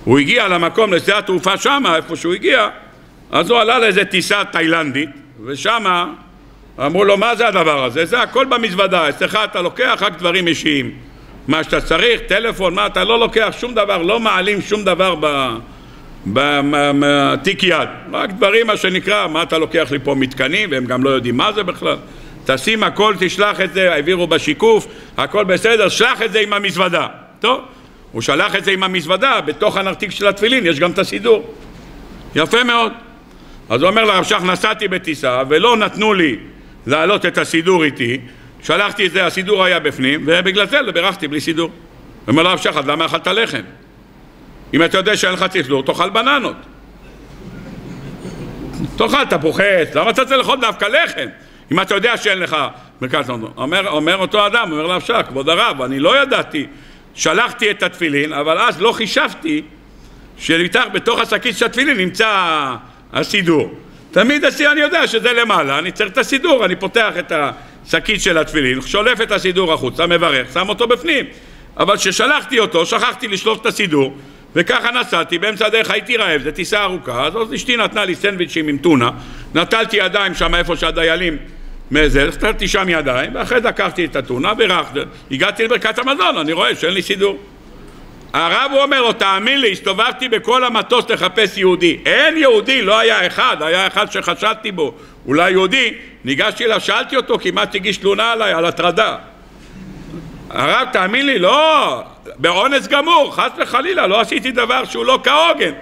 הוא הגיע למקום, לשדה התעופה שמה, איפה שהוא הגיע, אז הוא עלה לאיזה טיסה תאילנדית, ושמה אמרו לו, מה זה הדבר הזה? זה הכל במזוודה, אצלך אתה לוקח רק דברים אישיים. מה שאתה צריך, טלפון, מה, אתה לא לוקח שום דבר, לא מעלים שום דבר בתיק יד. רק דברים, מה שנקרא, מה אתה לוקח לי פה מתקנים, והם גם לא יודעים מה זה בכלל. תשים הכל, תשלח את זה, העבירו בשיקוף, הכל בסדר, שלח את זה עם המזוודה. טוב, הוא שלח את זה עם המזוודה, בתוך הנרתיק של התפילין יש גם את הסידור. יפה מאוד. אז הוא אומר לרב שך, נסעתי בטיסה ולא נתנו לי להעלות את הסידור איתי, שלחתי את זה, הסידור היה בפנים, ובגלל זה לא בירכתי בלי סידור. אומר לרב שך, אז למה אכלת לחם? אם אתה יודע שאין לך סידור, תאכל בננות. תאכל תפוחי עץ, למה אתה צריך לאכול דווקא לחם? אם אתה יודע שאין לך מרכז אומר, אומר אותו אדם, אומר לרב שך, כבוד הרב, אני לא ידעתי, שלחתי את התפילין, אבל אז לא חישבתי שמתחת בתוך השקית של התפילין נמצא הסידור. תמיד הסידור, אני יודע שזה למעלה, אני צריך את הסידור, אני פותח את השקית של התפילין, שולף את הסידור החוצה, מברך, שם אותו בפנים. אבל כששלחתי אותו, שכחתי לשלוף את הסידור, וככה נסעתי, באמצע הדרך הייתי רעב, זו טיסה ארוכה, אז אשתי נתנה לי סנדוויצ'ים עם טונה, נטלתי ידיים שם איפה שהדיילים מזה, נטלתי שם ידיים, ואחרי זה לקחתי את הטונה, בירכתי, הגעתי לברכת המזון, אני רואה שאין לי סידור. הרב אומר לו, תאמין לי, הסתובבתי בכל המטוס לחפש יהודי. אין יהודי, לא היה אחד, היה אחד שחשדתי בו, אולי יהודי. ניגשתי אליו, שאלתי אותו, כמעט הגיש תלונה עליי, על הטרדה. הרב, תאמין לי, לא, באונס גמור, חס וחלילה, לא עשיתי דבר שהוא לא כהוגן.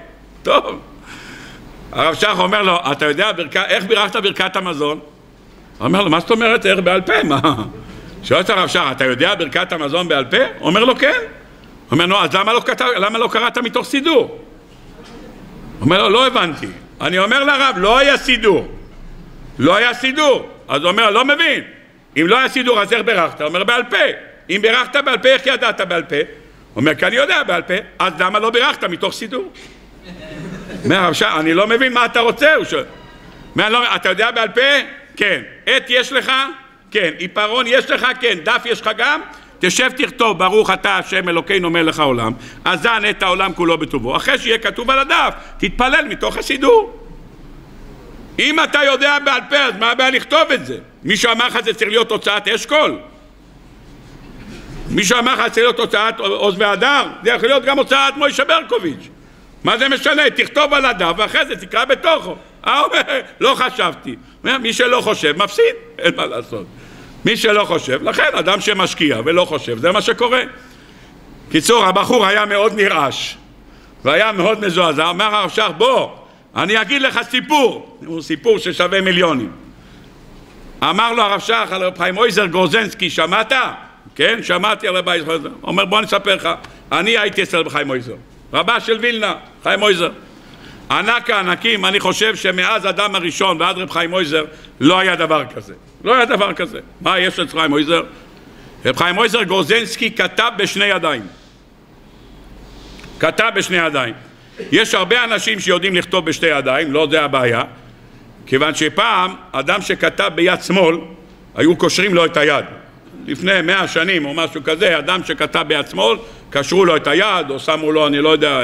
טוב. הרב שך אומר לו, אתה יודע ברכה, איך בירכת ברכת המזון? הוא אומר לו, מה זאת אומרת איך בעל פה? מה? שואל את הרב שך, אתה יודע ברכת המזון בעל פה? אומר לו, כן. אומר לו, אז למה לא, כתב, למה לא קראת מתוך סידור? אומר לו, לא הבנתי. אני אומר לרב, לא היה סידור. לא היה סידור. אז הוא אומר, לא מבין. אם לא היה סידור, אז איך בירכת? הוא אומר, בעל פה. אם בירכת בעל פה, איך ידעת בעל פה? הוא אומר, כי אני יודע בעל פה. אז למה לא בירכת מתוך סידור? אומר הרב שי, אני לא מבין מה אתה רוצה. הוא שואל. לא, אתה יודע בעל פה? כן. עט יש לך? כן. עיפרון יש לך? כן. דף יש לך גם? תשב תכתוב ברוך אתה השם אלוקינו מלך העולם אזן את העולם כולו בטובו אחרי שיהיה כתוב על הדף תתפלל מתוך הסידור אם אתה יודע בעל פה אז מה הבעיה לכתוב את זה? מישהו אמר לך זה צריך להיות הוצאת אשכול? מישהו אמר לך צריך להיות הוצאת עוז והדר? זה יכול להיות גם הוצאת מוישה ברקוביץ' מה זה משנה? תכתוב על הדף ואחרי זה תקרא בתוכו אה, לא חשבתי מי שלא חושב מפסיד, אין מה לעשות מי שלא חושב, לכן אדם שמשקיע ולא חושב, זה מה שקורה. קיצור, הבחור היה מאוד נרעש והיה מאוד מזועזע, אמר הרב שך, בוא, אני אגיד לך סיפור, הוא סיפור ששווה מיליונים. אמר לו הרב שך על רב חיים אויזר גרוזנסקי, שמעת? כן, שמעתי על חיים. הוא אומר, בוא אני אספר לך, אני הייתי אצל רב חיים אויזר, רבה של וילנה, חיים אויזר. ענק הענקים, אני חושב שמאז אדם הראשון ועד רב חיים אויזר לא היה דבר כזה. לא היה דבר כזה. מה יש אצל חיים אויזר? רב חיים אויזר גורזנסקי כתב בשני ידיים. כתב בשני ידיים. יש הרבה אנשים שיודעים לכתוב בשתי ידיים, לא זה הבעיה, כיוון שפעם אדם שכתב ביד שמאל, היו קושרים לו את היד. לפני מאה שנים או משהו כזה, אדם שכתב ביד שמאל, קשרו לו את היד, או שמו לו, אני לא יודע,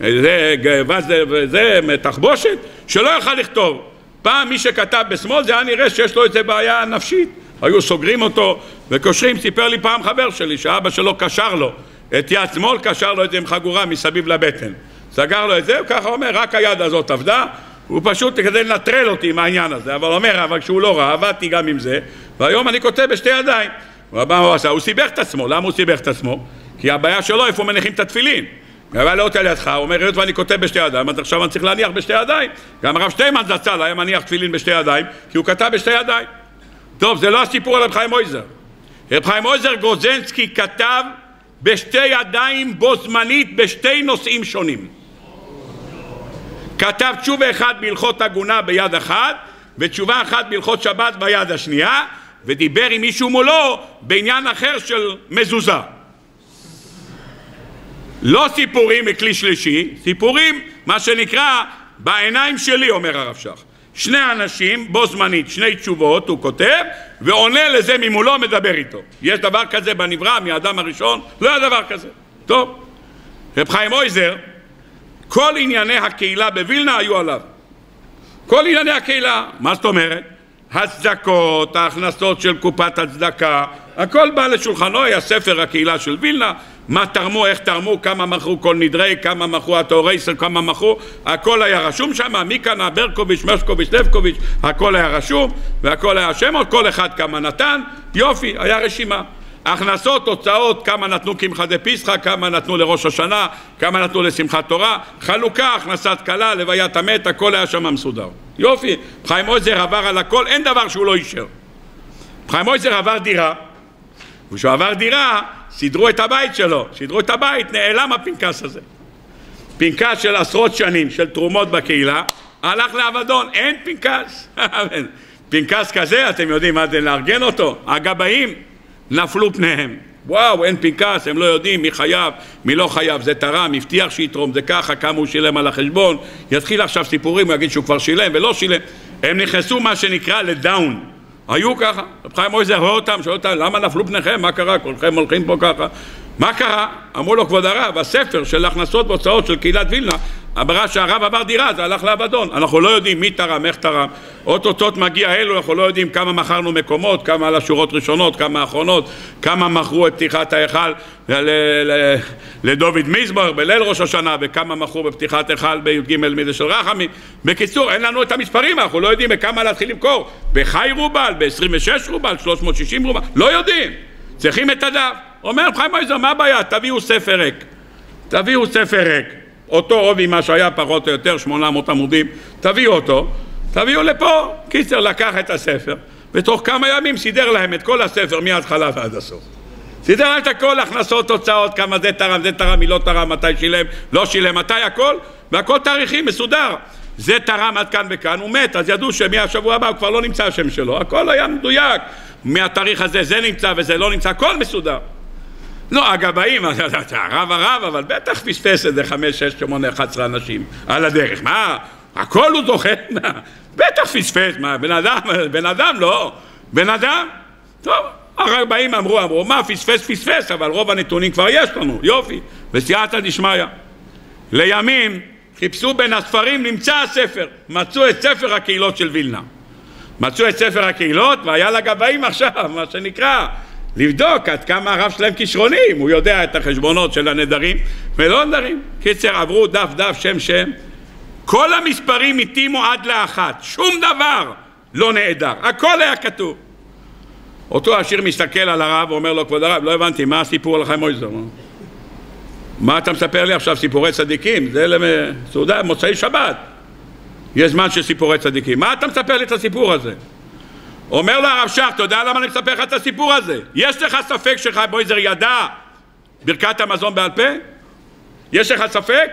זה, וזה, וזה, תחבושת, שלא יכל לכתוב. פעם מי שכתב בשמאל זה היה נראה שיש לו איזה בעיה נפשית. היו סוגרים אותו וקושרים, סיפר לי פעם חבר שלי שאבא שלו קשר לו את יד שמאל, קשר לו את זה עם חגורה מסביב לבטן. סגר לו את זה, וככה אומר, רק היד הזאת עבדה, הוא פשוט כדי לנטרל אותי עם העניין הזה, אבל אומר, אבל כשהוא לא ראה, עבדתי גם עם זה, והיום אני כותב בשתי ידיים. הוא? הוא סיבך את עצמו, למה הוא סיבך את עצמו? כי הבעיה שלו איפה מניחים את התפילין. אבל לא ידך, הוא אומר, היות ואני כותב בשתי ידיים, אז עכשיו אני צריך להניח בשתי ידיים. גם הרב שטיימן זצ"ל היה מניח תפילין בשתי ידיים, כי הוא כתב בשתי ידיים. טוב, זה לא הסיפור על רב חיים מויזר. רב חיים מויזר גרוזנסקי כתב בשתי ידיים בו זמנית בשתי נושאים שונים. כתב תשובה אחת בהלכות עגונה ביד אחת ותשובה אחת בהלכות שבת ביד השנייה ודיבר עם מישהו מולו בעניין אחר של מזוזה. לא סיפורים מכלי שלישי, סיפורים מה שנקרא בעיניים שלי אומר הרב שך. שני אנשים בו זמנית, שני תשובות הוא כותב ועונה לזה ממולו מדבר איתו. יש דבר כזה בנברא מהאדם הראשון? לא היה דבר כזה. טוב. רב חיים אויזר כל ענייני הקהילה בווילנה היו עליו. כל ענייני הקהילה. מה זאת אומרת? הצדקות, ההכנסות של קופת הצדקה, הכל בא לשולחנו, היה ספר הקהילה של וילנה, מה תרמו, איך תרמו, כמה מכרו כל נדרי, כמה מכרו הטהורייסר, כמה מכרו, הכל היה רשום שם, מי קנה, ברקוביץ', משקוביץ', לבקוביץ', הכל היה רשום, והכל היה שמות, כל אחד כמה נתן, יופי, היה רשימה. הכנסות, הוצאות, כמה נתנו קמחא דפסחא, כמה נתנו לראש השנה, כמה נתנו לשמחת תורה, חלוקה, הכנסת כלה, לוויית המת, הכל היה שם מסודר. יופי, חיים עוזר עבר על הכל, אין דבר שהוא לא אישר. חיים עוזר עבר דירה, וכשהוא עבר דירה, סידרו את הבית שלו, סידרו את הבית, נעלם הפנקס הזה. פנקס של עשרות שנים של תרומות בקהילה, הלך לאבדון, אין פנקס. פנקס כזה, אתם יודעים מה זה לארגן אותו? הגבאים נפלו פניהם. וואו, אין פנקס, הם לא יודעים מי חייב, מי לא חייב, זה תרם, הבטיח שיתרום, זה ככה, כמה הוא שילם על החשבון, יתחיל עכשיו סיפורים, הוא יגיד שהוא כבר שילם ולא שילם. הם נכנסו מה שנקרא לדאון. היו ככה, רב חיים מויזר רואה אותם, שואל אותם, למה נפלו פניכם, מה קרה, כולכם הולכים פה ככה? מה קרה? אמרו לו, כבוד הרב, הספר של הכנסות והוצאות של קהילת וילנה, אמרה שהרב עבר דירה, זה הלך לאבדון. אנחנו לא יודעים מי תרם, איך תרם. אוטוטוט מגיע אלו, אנחנו לא יודעים כמה מכרנו מקומות, כמה על השורות ראשונות, כמה אחרונות, כמה מכרו את פתיחת ההיכל לדוד מזמור בליל ראש השנה, וכמה מכרו בפתיחת היכל בי"ג מידה של רחמי. בקיצור, אין לנו את המספרים, אנחנו לא יודעים בכמה להתחיל למכור. בחי רובל, ב-26 רובל, 360 רובל, לא יודעים. צריכים את הדף. אומר חיים מויזר, מה הבעיה? תביאו ספר ריק. תביאו ספר ריק. אותו עובי מה שהיה פחות או יותר 800 עמודים, תביאו אותו, תביאו לפה. קיצר לקח את הספר, ותוך כמה ימים סידר להם את כל הספר מההתחלה ועד הסוף. סידר את הכל, הכנסות, תוצאות, כמה זה תרם, זה תרם, מי לא תרם, מתי שילם, לא שילם, מתי הכל, והכל תאריכים, מסודר. זה תרם עד כאן וכאן, הוא מת, אז ידעו שמהשבוע הבא הוא כבר לא נמצא השם שלו, הכל היה מדויק, מהתאריך הזה זה נמצא וזה לא נמצא, הכל מסודר. לא, הגבאים, הרב הרב, אבל בטח פספס איזה חמש, שש, שמונה, אחת עשרה אנשים על הדרך, מה, הכל הוא זוכר, בטח פספס, מה, בן אדם, בן אדם לא, בן אדם, טוב, הרבאים אמרו, אמרו, מה, פספס, פספס, אבל רוב הנתונים כבר יש לנו, יופי, בסייעתא דשמיא. לימים חיפשו בין הספרים, נמצא הספר, מצאו את ספר הקהילות של וילנה. מצאו את ספר הקהילות, והיה לגבאים עכשיו, מה שנקרא, לבדוק עד כמה הרב שלהם כישרונים, הוא יודע את החשבונות של הנדרים ולא נדרים. קיצר, עברו דף דף, שם שם, כל המספרים התאימו עד לאחת, שום דבר לא נעדר, הכל היה כתוב. אותו עשיר מסתכל על הרב ואומר לו, כבוד הרב, לא הבנתי, מה הסיפור על חיים מויזר? מה אתה מספר לי עכשיו סיפורי צדיקים? זה לסעודה, מוצאי שבת. יש זמן של סיפורי צדיקים. מה אתה מספר לי את הסיפור הזה? אומר לו הרב שך, אתה יודע למה אני מספר לך את הסיפור הזה? יש לך ספק שחיים מויזר ידע ברכת המזון בעל פה? יש לך ספק?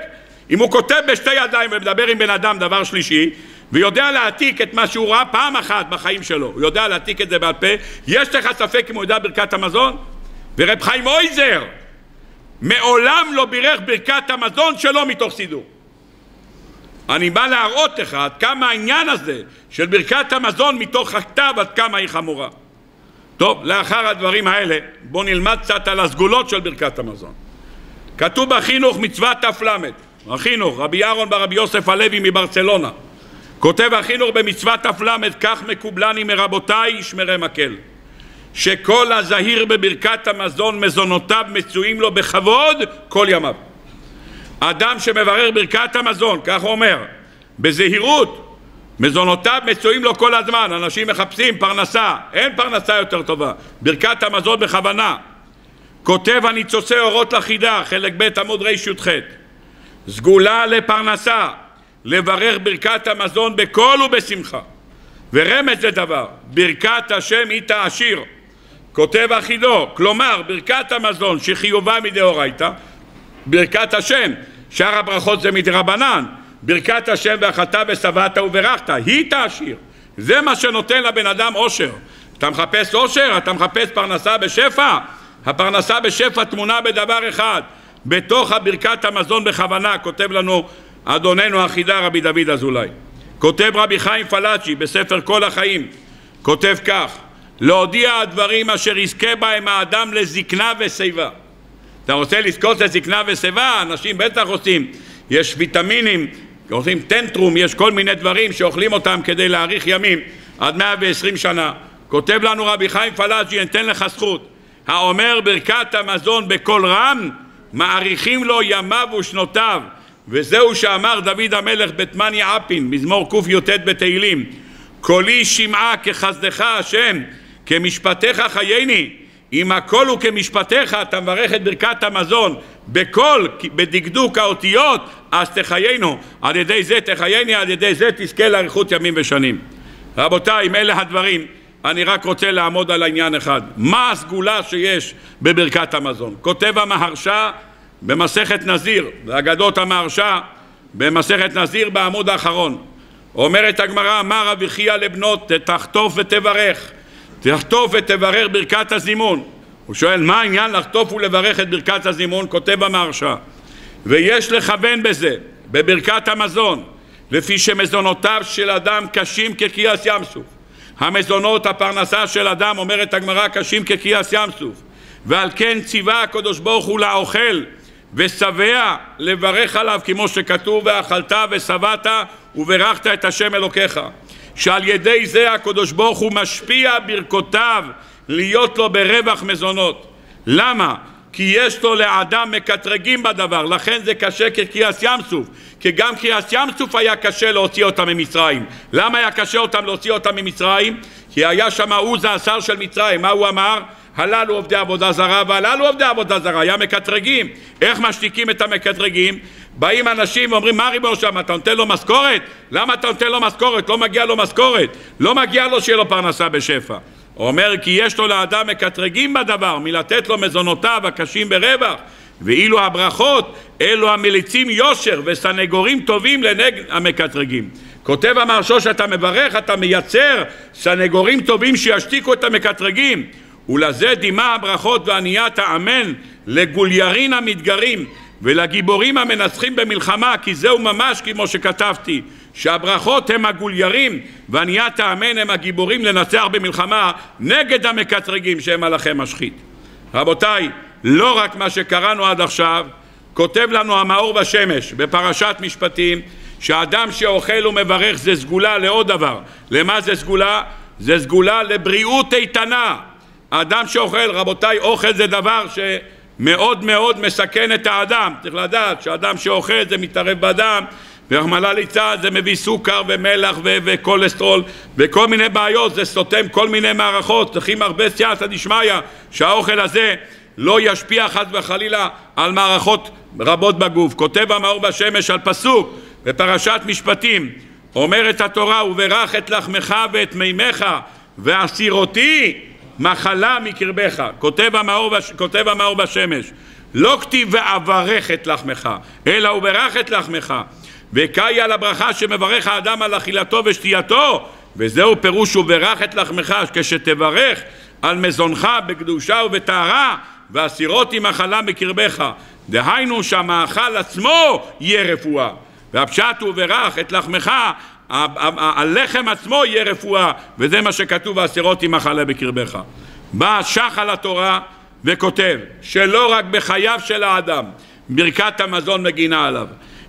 אם הוא כותב בשתי ידיים ומדבר עם בן אדם דבר שלישי ויודע להעתיק את מה שהוא ראה פעם אחת בחיים שלו, הוא יודע להעתיק את זה בעל פה, יש לך ספק אם הוא יודע ברכת המזון? ורב חיים מויזר מעולם לא בירך ברכת המזון שלו מתוך סידור. אני בא להראות לך עד כמה העניין הזה של ברכת המזון מתוך הכתב עד כמה היא חמורה. טוב, לאחר הדברים האלה בואו נלמד קצת על הסגולות של ברכת המזון. כתוב בחינוך מצוות ת"ל, החינוך, רבי אהרון ברבי יוסף הלוי מברצלונה כותב החינוך במצוות ת"ל כך מקובלני מרבותיי ישמרי מקל שכל הזהיר בברכת המזון מזונותיו מצויים לו בכבוד כל ימיו. אדם שמברר ברכת המזון, כך הוא אומר, בזהירות, מזונותיו מצויים לו כל הזמן, אנשים מחפשים פרנסה, אין פרנסה יותר טובה, ברכת המזון בכוונה. כותב הניצוצי אורות לחידה, חלק ב' עמוד רי"ח סגולה לפרנסה, לברך ברכת המזון בקול ובשמחה. ורמז לדבר, ברכת השם היא תעשיר. כותב אחידו, כלומר ברכת המזון שחיובה מדאורייתא, ברכת השם, שאר הברכות זה מדרבנן, ברכת השם ואכלת ושבעת וברכת, היא תעשיר, זה מה שנותן לבן אדם אושר. אתה מחפש אושר? אתה מחפש פרנסה בשפע? הפרנסה בשפע טמונה בדבר אחד, בתוך הברכת המזון בכוונה, כותב לנו אדוננו החידה רבי דוד אזולאי. כותב רבי חיים פלאצ'י בספר כל החיים, כותב כך להודיע הדברים אשר יזכה בהם האדם לזקנה ושיבה. אתה רוצה לזכות לזקנה ושיבה? אנשים בטח עושים. יש ויטמינים, עושים טנטרום, יש כל מיני דברים שאוכלים אותם כדי להאריך ימים עד 120 שנה. כותב לנו רבי חיים פלאג'י, אתן לך זכות. האומר ברכת המזון בקול רם, מאריכים לו ימיו ושנותיו. וזהו שאמר דוד המלך בתמניה אפין, מזמור קי"ט בתהילים, קולי שמעה כחסדך השם כמשפטיך חייני אם הכל הוא כמשפטיך אתה מברך את ברכת המזון בקול, בדקדוק האותיות אז תחיינו. על ידי זה תחייני על ידי זה תזכה לאריכות ימים ושנים. רבותיי אם אלה הדברים אני רק רוצה לעמוד על העניין אחד. מה הסגולה שיש בברכת המזון? כותב המהרש"א במסכת נזיר באגדות המהרש"א במסכת נזיר בעמוד האחרון. אומרת הגמרא אמר רבי חייא לבנות תחטוף ותברך תחטוף ותברר ברכת הזימון. הוא שואל מה העניין לחטוף ולברך את ברכת הזימון? כותב המהרש"א ויש לכוון בזה, בברכת המזון, לפי שמזונותיו של אדם קשים ככיאס ים סוף. המזונות, הפרנסה של אדם, אומרת הגמרא, קשים ככיאס ים סוף. ועל כן ציווה הקדוש ברוך הוא לאוכל ושבע לברך עליו כמו שכתוב ואכלת ושבעת וברכת את השם אלוקיך שעל ידי זה הקדוש ברוך הוא משפיע ברכותיו להיות לו ברווח מזונות. למה? כי יש לו לאדם מקטרגים בדבר, לכן זה קשה כקריאס ים סוף, כי גם קריאס ים סוף היה קשה להוציא אותם ממצרים. למה היה קשה אותם להוציא אותם ממצרים? כי היה שם עוזה השר של מצרים, מה הוא אמר? הללו עובדי עבודה זרה והללו עובדי עבודה זרה, היה מקטרגים. איך משתיקים את המקטרגים? באים אנשים ואומרים, מה ריבונו שם, אתה נותן לו משכורת? למה אתה נותן לו משכורת? לא מגיע לו משכורת. לא מגיע לו שיהיה לו פרנסה בשפע. הוא אומר, כי יש לו לאדם מקטרגים בדבר, מלתת לו מזונותיו הקשים ברווח. ואילו הברכות, אלו המליצים יושר וסנגורים טובים לנגד המקטרגים. כותב המהרשו שאתה מברך, אתה מייצר סנגורים טובים שישתיקו את המקטרגים. ולזה דימה הברכות ועניית האמן לגוליירין המתגרים ולגיבורים המנצחים במלחמה כי זהו ממש כמו שכתבתי שהברכות הם הגוליירים ועניית האמן הם הגיבורים לנצח במלחמה נגד המקטרגים שהם עליכם משחית. רבותיי, לא רק מה שקראנו עד עכשיו, כותב לנו המאור בשמש בפרשת משפטים שאדם שאוכל ומברך זה סגולה לעוד דבר. למה זה סגולה? זה סגולה לבריאות איתנה. האדם שאוכל, רבותיי, אוכל זה דבר שמאוד מאוד מסכן את האדם. צריך לדעת שאדם שאוכל זה מתערב באדם ורחמנא ליצלן זה מביא סוכר ומלח ו- וכולסטרול וכל מיני בעיות, זה סותם כל מיני מערכות, צריכים הרבה סייעתא דשמיא שהאוכל הזה לא ישפיע חס וחלילה על מערכות רבות בגוף. כותב המאור בשמש על פסוק בפרשת משפטים, אומרת התורה, וברך את לחמך ואת מימיך ואסירותי מחלה מקרבך. כותב המאור, בש... כותב המאור בשמש, לא כתיב ואברך את לחמך, אלא וברך את לחמך. וקאי על הברכה שמברך האדם על אכילתו ושתייתו, וזהו פירוש וברך את לחמך, כשתברך על מזונך בקדושה ובטהרה, והסירותי מחלה מקרבך. דהיינו שהמאכל עצמו יהיה רפואה. והפשט הוא ברך את לחמך, הלחם עצמו יהיה רפואה, וזה מה שכתוב והסירותי מחלה בקרבך. בא שח על התורה וכותב שלא רק בחייו של האדם ברכת המזון מגינה עליו,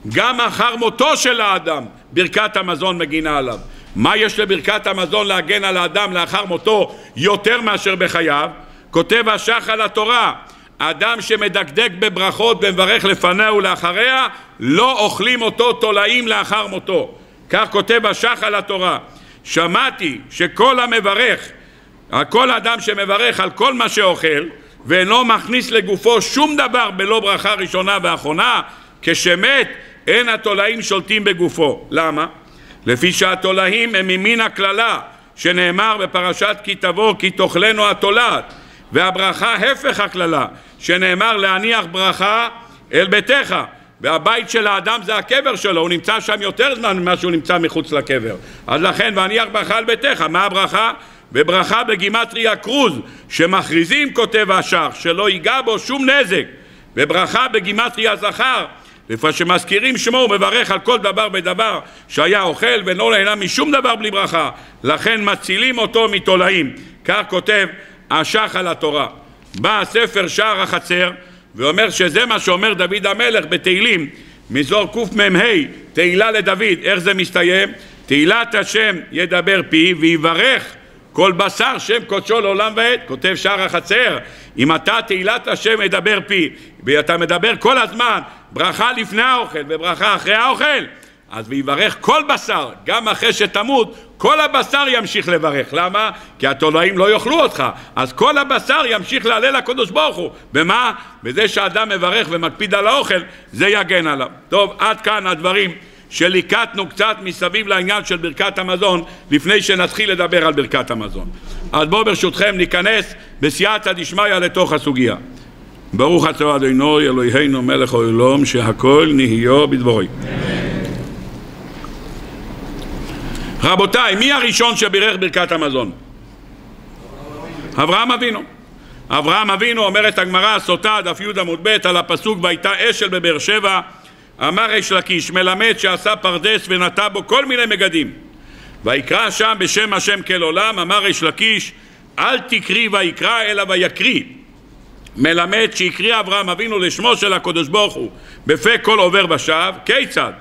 גם אחר מותו של האדם ברכת המזון מגינה עליו. מה יש לברכת המזון להגן על האדם לאחר מותו יותר מאשר בחייו? כותב השח על התורה אדם שמדקדק בברכות ומברך לפניה ולאחריה לא אוכלים אותו תולעים לאחר מותו כך כותב השח על התורה שמעתי שכל המברך כל אדם שמברך על כל מה שאוכל ואינו מכניס לגופו שום דבר בלא ברכה ראשונה ואחרונה כשמת אין התולעים שולטים בגופו למה? לפי שהתולעים הם ממין הקללה שנאמר בפרשת כי תבוא כי תאכלנו התולעת והברכה הפך הקללה שנאמר להניח ברכה אל ביתך והבית של האדם זה הקבר שלו, הוא נמצא שם יותר זמן ממה שהוא נמצא מחוץ לקבר אז לכן והניח ברכה על ביתך, מה הברכה? וברכה בגימטריה כרוז שמכריזים כותב השח שלא ייגע בו שום נזק וברכה בגימטריה זכר לפני שמזכירים שמו הוא מברך על כל דבר ודבר שהיה אוכל ולא נהנה משום דבר בלי ברכה. לכן מצילים אותו מתולעים. כך כותב השח על התורה. בא הספר שער החצר ואומר שזה מה שאומר דוד המלך בתהילים מזור קמ"ה תהילה לדוד. איך זה מסתיים? תהילת השם ידבר פי ויברך כל בשר שם קודשו לעולם ועד כותב שער החצר. אם אתה תהילת השם ידבר פי ואתה מדבר כל הזמן ברכה לפני האוכל וברכה אחרי האוכל אז ויברך כל בשר, גם אחרי שתמות, כל הבשר ימשיך לברך. למה? כי התולעים לא יאכלו אותך. אז כל הבשר ימשיך להלל לקדוש ברוך הוא. במה? בזה שאדם מברך ומקפיד על האוכל, זה יגן עליו. טוב, עד כאן הדברים שליקטנו קצת מסביב לעניין של ברכת המזון לפני שנתחיל לדבר על ברכת המזון. אז בואו ברשותכם ניכנס בסייעתא דשמיא לתוך הסוגיה. ברוך אתה אדוני אלוהינו מלך העולם שהכל נהיו בדברו. רבותיי, מי הראשון שבירך ברכת המזון? אברהם אבינו. אברהם אבינו, אומרת הגמרא הסוטה, דף י עמוד ב', על הפסוק והייתה אשל בבאר שבע, אמר אש לקיש, מלמד שעשה פרדס ונטע בו כל מיני מגדים. ויקרא שם בשם השם כל עולם, אמר אש לקיש, אל תקרי ויקרא אלא ויקריא. מלמד שהקריא אברהם אבינו לשמו של הקדוש ברוך הוא בפה כל עובר ושב, כיצד?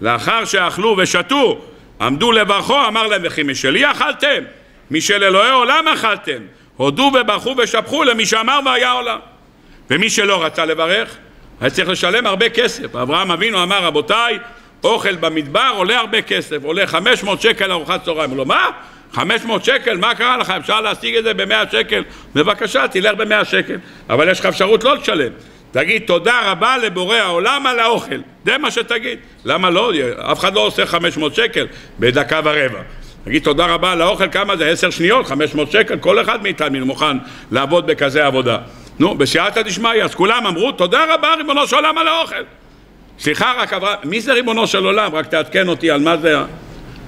לאחר שאכלו ושתו עמדו לברכו, אמר להם וכי משלי אכלתם? משל אלוהי עולם אכלתם הודו וברכו ושבחו למי שאמר והיה עולם ומי שלא רצה לברך היה צריך לשלם הרבה כסף אברהם אבינו אמר רבותיי אוכל במדבר עולה הרבה כסף עולה 500 שקל ארוחת צהריים הוא לא מה? 500 שקל? מה קרה לך? אפשר להשיג את זה ב-100 שקל? בבקשה תלך ב-100 שקל אבל יש לך אפשרות לא לשלם תגיד תודה רבה לבורא העולם על האוכל. זה מה שתגיד. למה לא? אף אחד לא עושה 500 שקל בדקה ורבע. תגיד תודה רבה על האוכל, כמה זה? עשר שניות, 500 שקל? כל אחד מאיתנו מוכן לעבוד בכזה עבודה. נו, בסייעתא דשמיא, אז כולם אמרו תודה רבה ריבונו של עולם על האוכל. סליחה רק אברהם, מי זה ריבונו של עולם? רק תעדכן אותי על מה זה...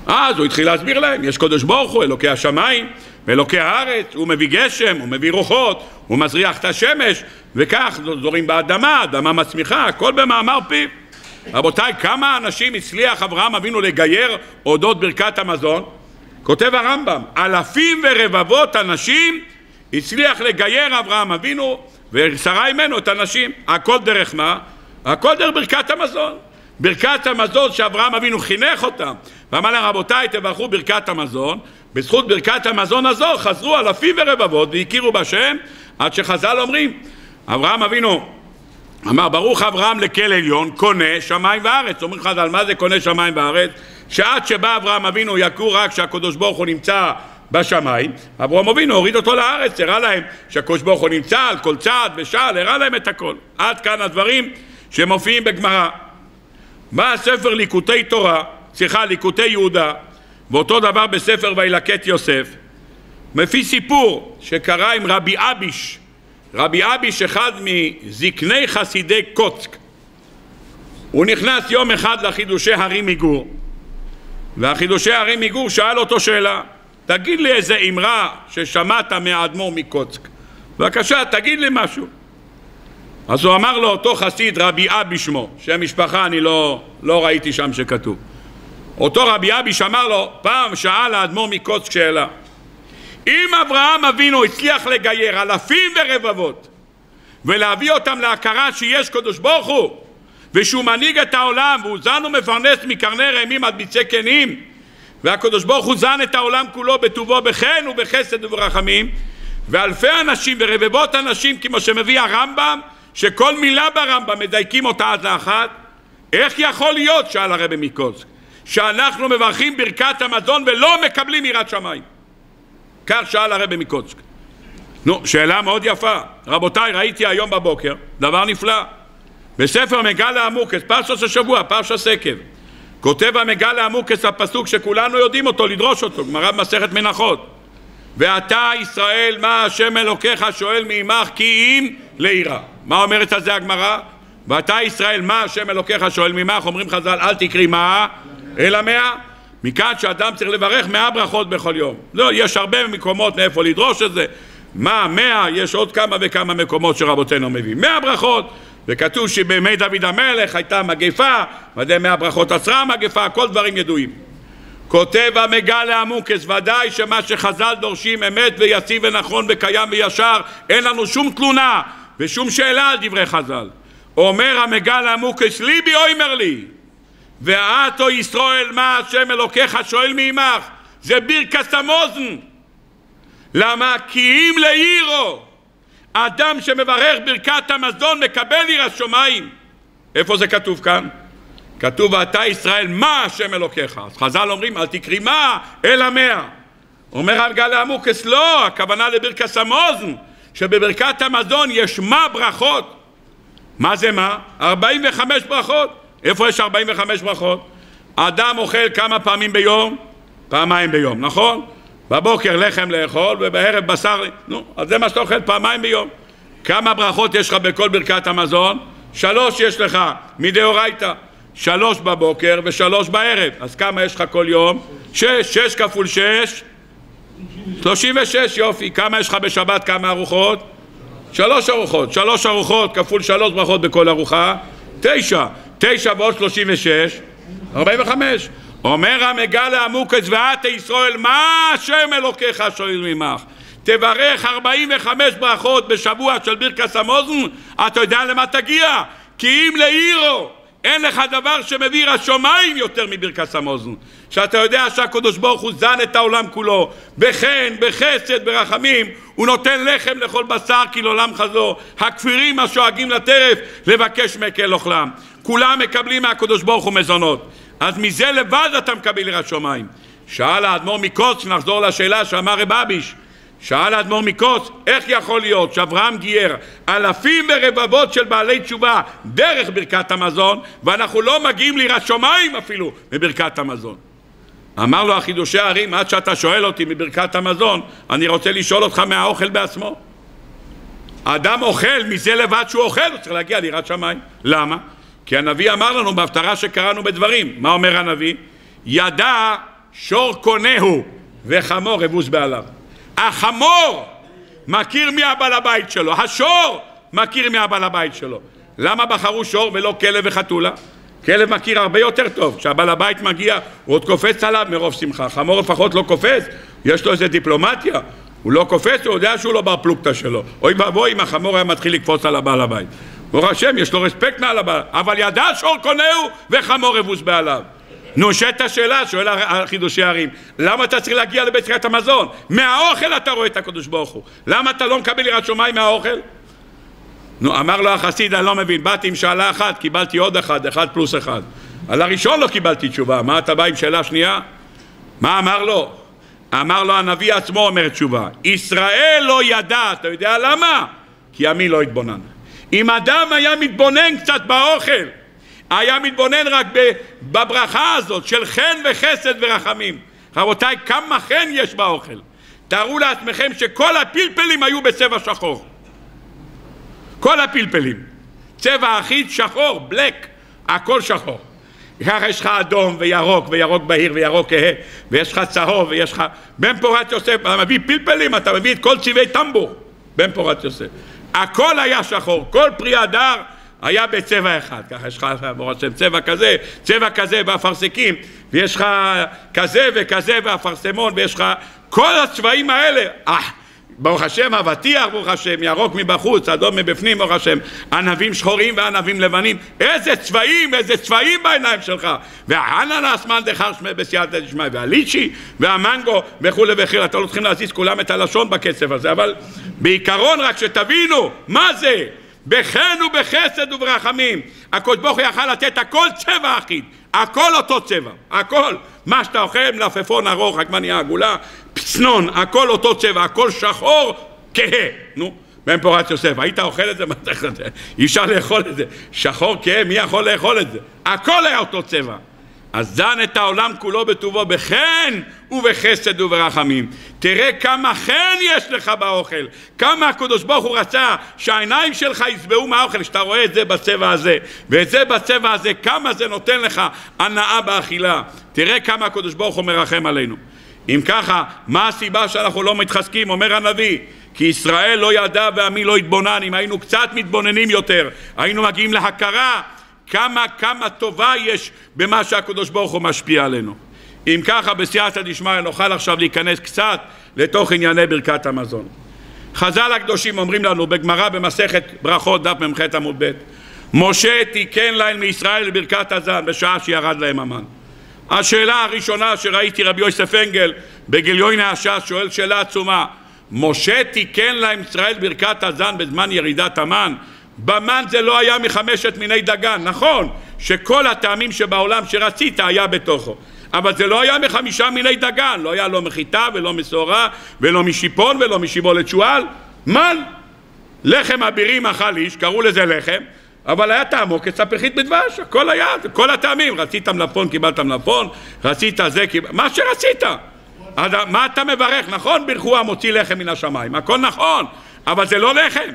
אז הוא התחיל להסביר להם, יש קודש ברוך הוא, אלוקי השמיים, ואלוקי הארץ, הוא מביא גשם, הוא מביא רוחות, הוא מזריח את השמש, וכך זורים באדמה, אדמה מצמיחה, הכל במאמר פיו. רבותיי, כמה אנשים הצליח אברהם אבינו לגייר אודות ברכת המזון? כותב הרמב"ם, אלפים ורבבות אנשים הצליח לגייר אברהם אבינו ושרה ממנו את הנשים. הכל דרך מה? הכל דרך ברכת המזון. ברכת המזון שאברהם אבינו חינך אותם ואמר להם רבותיי תברכו ברכת המזון. בזכות ברכת המזון הזו חזרו אלפים ורבבות והכירו בשם עד שחז"ל אומרים אברהם אבינו אמר ברוך אברהם לקל עליון קונה שמיים וארץ. אומרים חז"ל מה זה קונה שמיים וארץ? שעד שבא אברהם אבינו יכו רק שהקדוש ברוך הוא נמצא בשמיים, אברהם אבינו הוריד אותו לארץ, הראה להם שהקדוש ברוך הוא נמצא על כל צעד ושעל, הראה להם את הכל. עד כאן הדברים שמופיעים בגמרא. בא הספר ליקוטי תורה, סליחה, ליקוטי יהודה, ואותו דבר בספר וילקט יוסף, לפי סיפור שקרה עם רבי אביש, רבי אביש אחד מזקני חסידי קוצק. הוא נכנס יום אחד לחידושי הרי מגור, והחידושי הרי מגור שאל אותו שאלה, תגיד לי איזה אמרה ששמעת מהאדמו"ר מקוצק. בבקשה, תגיד לי משהו. אז הוא אמר לו אותו חסיד רבי אבי שמו, שם משפחה אני לא, לא ראיתי שם שכתוב. אותו רבי אביש אמר לו, פעם שאל האדמו"ר מקוצק שאלה אם אברהם אבינו הצליח לגייר אלפים ורבבות ולהביא אותם להכרה שיש קדוש ברוך הוא ושהוא מנהיג את העולם והוא זן ומפרנס מקרני רעמים עד ביצי כנים והקדוש ברוך הוא זן את העולם כולו בטובו בחן ובחסד וברחמים ואלפי אנשים ורבבות אנשים כמו שמביא הרמב"ם שכל מילה ברמב"ם מדייקים אותה עד לאחת איך יכול להיות, שאל הרבי מקוצק, שאנחנו מברכים ברכת המזון ולא מקבלים יראת שמיים? כך שאל הרבי מקוצק. נו, שאלה מאוד יפה. רבותיי, ראיתי היום בבוקר דבר נפלא. בספר מגלה עמוקס, פרשת השבוע, פרשת עקב. כותב המגלה עמוקס הפסוק שכולנו יודעים אותו, לדרוש אותו, גמרא במסכת מנחות. ואתה ישראל מה השם אלוקיך שואל מעמך כי אם לירא. מה אומרת על זה הגמרא? ואתה ישראל מה השם אלוקיך שואל ממך אומרים חז"ל אל תקרי מה אלא מאה מכאן שאדם צריך לברך מאה ברכות בכל יום לא, יש הרבה מקומות מאיפה לדרוש את זה מה מאה יש עוד כמה וכמה מקומות שרבותינו מביאים מאה ברכות וכתוב שבימי דוד המלך הייתה מגפה, ועדי מאה ברכות עצרה המגפה, כל דברים ידועים. כותב המגל לעמוקס, ודאי שמה שחז"ל דורשים אמת ויציב ונכון וקיים וישר, אין לנו שום תלונה ושום שאלה על דברי חז"ל. אומר המגל לעמוקס, ליבי אוימר לי, ואתו ישראל מה השם אלוקיך שואל מעמך, זה בירקס המוזן. למה? כי אם לעירו האדם שמברך ברכת המזון מקבל יראת שמיים. איפה זה כתוב כאן? כתוב ואתה ישראל מה השם אלוקיך. אז חז"ל אומרים אל תקרי מה אלא מאה. אומר על גל עמוקס לא, הכוונה לברכת המוזן שבברכת המזון יש מה ברכות. מה זה מה? 45 ברכות. איפה יש 45 ברכות? האדם אוכל כמה פעמים ביום? פעמיים ביום, נכון? בבוקר לחם לאכול ובערב בשר, נו, אז זה מה שאתה אוכל פעמיים ביום. כמה ברכות יש לך בכל ברכת המזון? שלוש יש לך מדאורייתא. שלוש בבוקר ושלוש בערב. אז כמה יש לך כל יום? שש. שש כפול שש? שלושים ושש, יופי. כמה יש לך בשבת? כמה ארוחות? שלוש ארוחות. שלוש ארוחות כפול שלוש ברכות בכל ארוחה? תשע. תשע ועוד שלושים ושש? ארבעים וחמש. אומר המגלה עמוקס ואתה ישראל מה השם אלוקיך שואל ממך תברך 45 ברכות בשבוע של ברכס המוזן אתה יודע למה תגיע כי אם לעירו אין לך דבר שמביא השמיים יותר מברכס המוזן שאתה יודע שהקדוש ברוך הוא זן את העולם כולו בחן, בחסד, ברחמים הוא נותן לחם לכל בשר כי לעולם חזור הכפירים השואגים לטרף לבקש מקל אוכלם. כולם מקבלים מהקדוש ברוך הוא מזונות. אז מזה לבד אתה מקבל יראת שמיים. שאל האדמו"ר מקוץ, נחזור לשאלה שאמר רב אביש, שאל האדמו"ר מקוץ, איך יכול להיות שאברהם גייר אלפים ורבבות של בעלי תשובה דרך ברכת המזון, ואנחנו לא מגיעים ליראת שמיים אפילו מברכת המזון? אמר לו החידושי הערים, עד שאתה שואל אותי מברכת המזון, אני רוצה לשאול אותך מהאוכל בעצמו. האדם אוכל, מזה לבד שהוא אוכל, הוא צריך להגיע ליראת שמיים. למה? כי הנביא אמר לנו בהפטרה שקראנו בדברים. מה אומר הנביא? ידע שור קונהו וחמור אבוס בעליו. החמור מכיר מי הבעל הבית שלו, השור מכיר מי הבעל הבית שלו. למה בחרו שור ולא כלב וחתולה? כלב מכיר הרבה יותר טוב, כשהבעל הבית מגיע הוא עוד קופץ עליו מרוב שמחה, חמור לפחות לא קופץ, יש לו איזה דיפלומטיה, הוא לא קופץ, הוא יודע שהוא לא בר פלוגתא שלו. אוי ואבוי אם החמור היה מתחיל לקפוץ על הבעל הבית. ברוך השם, יש לו רספקט מעל הבעל, אבל ידע שור קונהו וחמור אבוס בעליו. נו, שאת השאלה, שואל החידושי הערים, למה אתה צריך להגיע לבית המזון? מהאוכל אתה רואה את הקדוש ברוך הוא. למה אתה לא מקבל יראת שמיים מהאוכל? נו, אמר לו החסיד, אני לא מבין, באתי עם שאלה אחת, קיבלתי עוד אחד, אחד פלוס אחד. על הראשון לא קיבלתי תשובה, מה אתה בא עם שאלה שנייה? מה אמר לו? אמר לו הנביא עצמו אומר תשובה, ישראל לא ידע, אתה יודע למה? כי עמי לא התבונן. אם אדם היה מתבונן קצת באוכל, היה מתבונן רק בברכה הזאת של חן וחסד ורחמים. רבותיי, כמה חן יש באוכל. תארו לעצמכם שכל הפלפלים היו בצבע שחור. כל הפלפלים. צבע אחיד שחור, בלק, הכל שחור. ככה יש לך אדום וירוק וירוק בהיר וירוק כהה ויש לך צהוב ויש לך בן פורת יוסף, אתה מביא פלפלים, אתה מביא את כל צבעי טמבור, בן פורת יוסף. הכל היה שחור, כל פרי הדר היה בצבע אחד, ככה יש לך ברוך השם צבע כזה, צבע כזה באפרסקים, ויש לך כזה וכזה באפרסמון, ויש לך כל הצבעים האלה, אה, ברוך השם אבטיח, ברוך השם, ירוק מבחוץ, אדום מבפנים, ברוך השם, ענבים שחורים וענבים לבנים, איזה צבעים, איזה צבעים בעיניים שלך, והאננס מאן דחר שמי בסייעתא דשמיא, והליצ'י, והמנגו וכולי וכולי, אתם לא צריכים להזיז כולם את הלשון בקצב הזה, אבל בעיקרון רק שתבינו, מה זה? בחן ובחסד וברחמים. הקדוש ברוך הוא יכל לתת הכל צבע אחיד, הכל אותו צבע, הכל. מה שאתה אוכל, מלפפון ארוך, עגבנייה עגולה, פצנון, הכל אותו צבע, הכל שחור כהה. נו, בן פורת יוסף, היית אוכל את זה? אי אפשר לאכול את זה. שחור כהה, מי יכול לאכול את זה? הכל היה אותו צבע. אז דן את העולם כולו בטובו בחן ובחסד וברחמים. תראה כמה חן יש לך באוכל, כמה הקדוש ברוך הוא רצה שהעיניים שלך ישבעו מהאוכל, שאתה רואה את זה בצבע הזה, ואת זה בצבע הזה, כמה זה נותן לך הנאה באכילה. תראה כמה הקדוש ברוך הוא מרחם עלינו. אם ככה, מה הסיבה שאנחנו לא מתחזקים? אומר הנביא, כי ישראל לא ידע ועמי לא התבונן, אם היינו קצת מתבוננים יותר, היינו מגיעים להכרה כמה כמה טובה יש במה שהקדוש ברוך הוא משפיע עלינו. אם ככה בסייעתא דשמיא נוכל עכשיו להיכנס קצת לתוך ענייני ברכת המזון. חז"ל הקדושים אומרים לנו בגמרא במסכת ברכות דף מ"ח עמוד ב' משה תיקן להם מישראל בברכת הזן בשעה שירד להם המן. השאלה הראשונה שראיתי רבי יוסף אנגל בגיליון הש"ס שואל שאלה עצומה משה תיקן להם ישראל ברכת הזן בזמן ירידת המן במן זה לא היה מחמשת מיני דגן, נכון שכל הטעמים שבעולם שרצית היה בתוכו אבל זה לא היה מחמישה מיני דגן, לא היה לא מחיטה ולא משעורה ולא משיפון ולא משיבולת שועל, מן. לחם אבירים אכל איש, קראו לזה לחם, אבל היה טעמו כצפחית בדבש, הכל היה, כל הטעמים, רצית מלפון קיבלת מלפון, רצית זה, קיבלת, מה שרצית. אז מה אתה מברך? נכון בירכו המוציא לחם מן השמיים, הכל נכון, אבל זה לא לחם.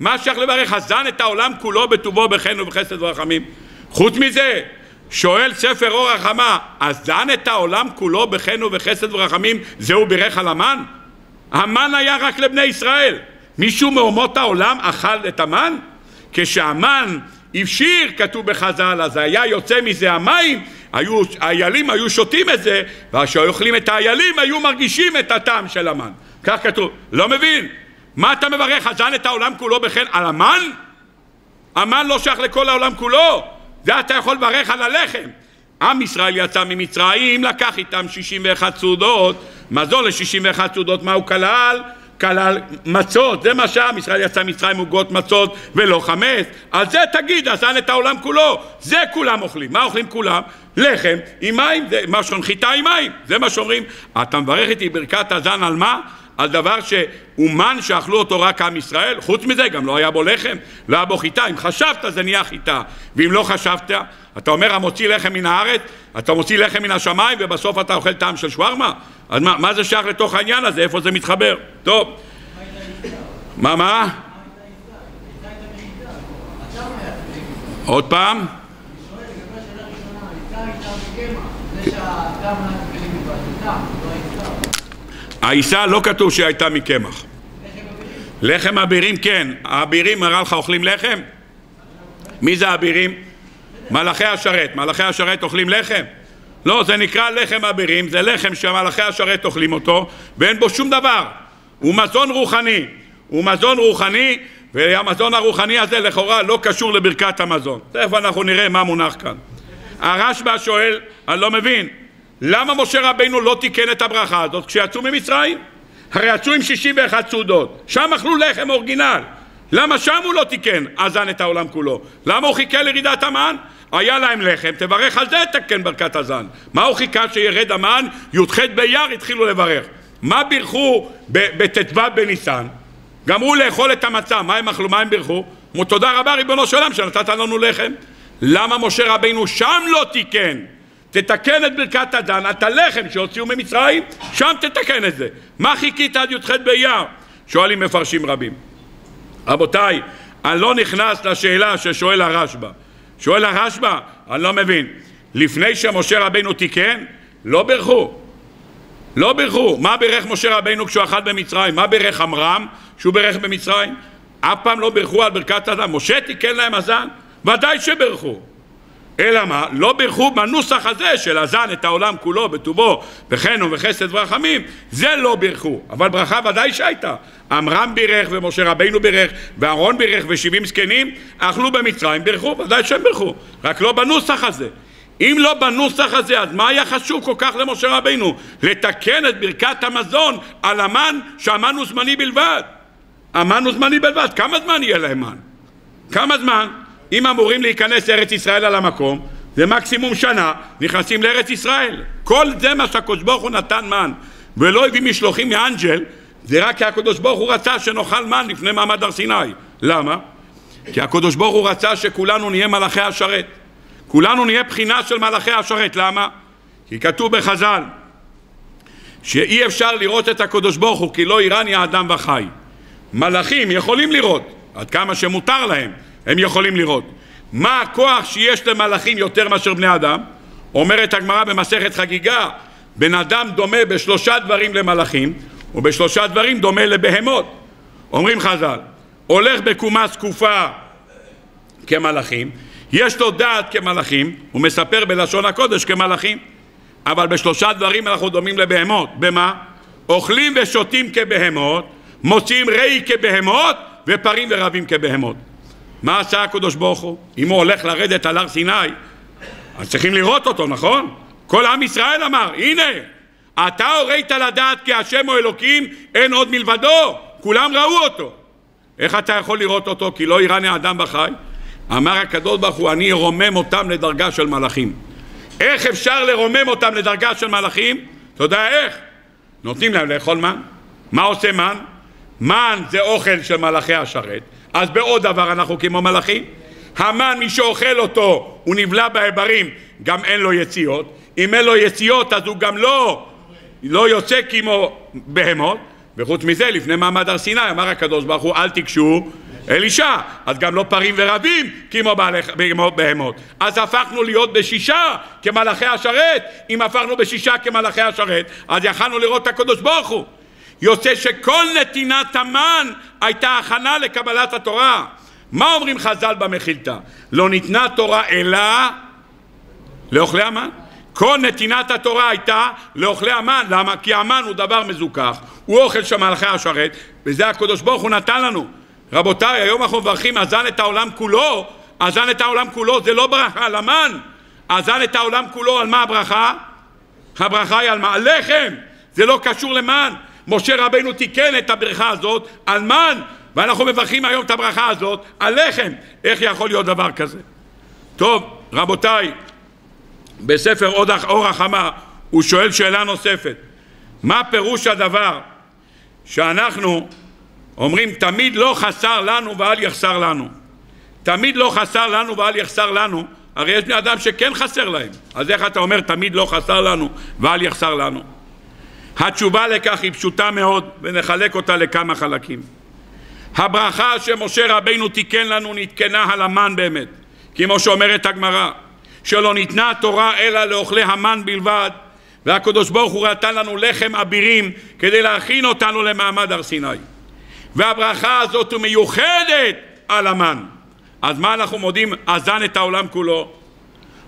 מה שייך לברך? הזן את העולם כולו בטובו בחן ובחסד ורחמים. חוץ מזה, שואל ספר אור החמה, אז דן את העולם כולו בחן ובחסד ורחמים, זהו בירך על המן? המן היה רק לבני ישראל. מישהו מאומות העולם אכל את המן? כשהמן הפשיר, כתוב בחז"ל, אז היה יוצא מזה המים, היו, האיילים היו שותים את זה, וכשהיו אוכלים את האיילים היו מרגישים את הטעם של המן. כך כתוב. לא מבין? מה אתה מברך? חזן את העולם כולו בחן? על המן? המן לא שייך לכל העולם כולו. זה אתה יכול לברך על הלחם. עם ישראל יצא ממצרים, לקח איתם 61 סעודות, מזון ל-61 סעודות, מה הוא כלל? כלל מצות, זה מה שעם ישראל יצא ממצרים עוגות מצות ולא חמץ, על זה תגיד, אזן את העולם כולו, זה כולם אוכלים, מה אוכלים כולם? לחם עם מים, זה מה שאומרים חיטה עם מים, זה מה שאומרים, אתה מברך איתי ברכת הזן על מה? על דבר שאומן שאכלו אותו רק עם ישראל? חוץ מזה גם לא היה בו לחם, לא היה בו חיטה. אם חשבת זה נהיה חיטה, ואם לא חשבת, אתה אומר המוציא לחם מן הארץ, אתה מוציא לחם מן השמיים ובסוף אתה אוכל טעם של שווארמה? אז מה, מה זה שייך לתוך העניין הזה? איפה זה מתחבר? טוב. מה, מה? עוד פעם? העיסה לא כתוב שהיא הייתה מקמח. לחם אבירים כן. האבירים מראה לך אוכלים לחם? מי זה האבירים? מלאכי השרת. מלאכי השרת אוכלים לחם? לא, זה נקרא לחם אבירים, זה לחם שמלאכי השרת אוכלים אותו ואין בו שום דבר. הוא מזון רוחני. הוא מזון רוחני והמזון הרוחני הזה לכאורה לא קשור לברכת המזון. תכף אנחנו נראה מה מונח כאן. הרשב"א שואל, אני לא מבין, למה משה רבינו לא תיקן את הברכה הזאת כשיצאו ממצרים? הרי יצאו עם 61 סעודות, שם אכלו לחם אורגינל. למה שם הוא לא תיקן, אזן את העולם כולו? למה הוא חיכה לירידת המן? היה להם לחם, תברך על זה תקן ברכת הזן. מה הוא חיכה שירד המן? י"ח באייר התחילו לברך. מה בירכו בט"ו בניסן? גמרו לאכול את המצה, מה הם אכלו? מה הם בירכו? אמרו תודה רבה ריבונו של עולם שנתת לנו לחם. למה משה רבינו שם לא תיקן? תתקן את ברכת הדן, את הלחם שהוציאו ממצרים, שם תתקן את זה. מה חיכית עד י"ח באייר? שואלים מפרשים רבים. רבותיי, אני לא נכנס לשאלה ששואל הרשב"א. שואל הרשב"א, אני לא מבין. לפני שמשה רבינו תיקן, לא בירכו. לא בירכו. מה בירך משה רבינו כשהוא אכל במצרים? מה בירך עמרם כשהוא בירך במצרים? אף פעם לא בירכו על ברכת אדם. משה תיקן להם הזן? ודאי שבירכו. אלא מה? לא בירכו בנוסח הזה של הזן את העולם כולו בטובו בחן ובחסד ורחמים זה לא בירכו אבל ברכה ודאי שהייתה עמרם בירך ומשה רבינו בירך ואהרון בירך ושבעים זקנים אכלו במצרים בירכו ודאי שהם בירכו רק לא בנוסח הזה אם לא בנוסח הזה אז מה היה חשוב כל כך למשה רבינו? לתקן את ברכת המזון על המן שהמן הוא זמני בלבד המן הוא זמני בלבד כמה זמן יהיה להם מן? כמה זמן? אם אמורים להיכנס לארץ ישראל על המקום, זה מקסימום שנה, נכנסים לארץ ישראל. כל זה מה שהקדוש ברוך הוא נתן מן, ולא הביא משלוחים מאנג'ל, זה רק כי הקדוש ברוך הוא רצה שנאכל מן לפני מעמד הר סיני. למה? כי הקדוש ברוך הוא רצה שכולנו נהיה מלאכי השרת. כולנו נהיה בחינה של מלאכי השרת. למה? כי כתוב בחז"ל שאי אפשר לראות את הקדוש ברוך הוא כי לא יראני האדם וחי. מלאכים יכולים לראות, עד כמה שמותר להם, הם יכולים לראות. מה הכוח שיש למלאכים יותר מאשר בני אדם? אומרת הגמרא במסכת חגיגה, בן אדם דומה בשלושה דברים למלאכים ובשלושה דברים דומה לבהמות. אומרים חז"ל, הולך בקומה זקופה כמלאכים, יש לו דעת כמלאכים, הוא מספר בלשון הקודש כמלאכים, אבל בשלושה דברים אנחנו דומים לבהמות. במה? אוכלים ושותים כבהמות, מוציאים ראי כבהמות ופרים ורבים כבהמות. מה עשה הקדוש ברוך הוא? אם הוא הולך לרדת על הר סיני, אז צריכים לראות אותו, נכון? כל עם ישראל אמר, הנה, אתה הורית לדעת כי השם הוא אלוקים, אין עוד מלבדו, כולם ראו אותו. איך אתה יכול לראות אותו? כי לא יראני אדם בחי. אמר הקדוש ברוך הוא, אני ארומם אותם לדרגה של מלאכים. איך אפשר לרומם אותם לדרגה של מלאכים? אתה יודע איך? נותנים להם לאכול מן. מה עושה מן? מן זה אוכל של מלאכי השרת. אז בעוד דבר אנחנו כמו מלאכים. המן, מי שאוכל אותו, הוא נבלע באיברים, גם אין לו יציאות. אם אין לו יציאות, אז הוא גם לא, לא יוצא כמו בהמות. וחוץ מזה, לפני מעמד הר סיני, אמר הקדוש ברוך הוא, אל תיגשו אל אישה. אז גם לא פרים ורבים כמו, כמו בהמות. אז הפכנו להיות בשישה כמלאכי השרת. אם הפכנו בשישה כמלאכי השרת, אז יכלנו לראות את הקדוש ברוך הוא. יוצא שכל נתינת המן הייתה הכנה לקבלת התורה. מה אומרים חז"ל במחילתא? לא ניתנה תורה אלא לאוכלי המן. כל נתינת התורה הייתה לאוכלי המן. למה? כי המן הוא דבר מזוכח, הוא אוכל של מלאכי השרת, וזה הקדוש ברוך הוא נתן לנו. רבותיי, היום אנחנו מברכים אזן את העולם כולו, אזן את העולם כולו זה לא ברכה על המן, אזן את העולם כולו על מה הברכה? הברכה היא על מה? לחם, זה לא קשור למן. משה רבנו תיקן את הברכה הזאת על מן, ואנחנו מברכים היום את הברכה הזאת על לחם. איך יכול להיות דבר כזה? טוב, רבותיי, בספר אור החמה הוא שואל שאלה נוספת מה פירוש הדבר שאנחנו אומרים תמיד לא חסר לנו ואל יחסר לנו. תמיד לא חסר לנו ואל יחסר לנו, הרי יש בני אדם שכן חסר להם. אז איך אתה אומר תמיד לא חסר לנו ואל יחסר לנו? התשובה לכך היא פשוטה מאוד ונחלק אותה לכמה חלקים. הברכה שמשה רבינו תיקן לנו נתקנה על המן באמת, כמו שאומרת הגמרא, שלא ניתנה התורה אלא לאוכלי המן בלבד, והקדוש ברוך הוא נתן לנו לחם אבירים כדי להכין אותנו למעמד הר סיני. והברכה הזאת מיוחדת על המן. אז מה אנחנו מודים? אזן את העולם כולו.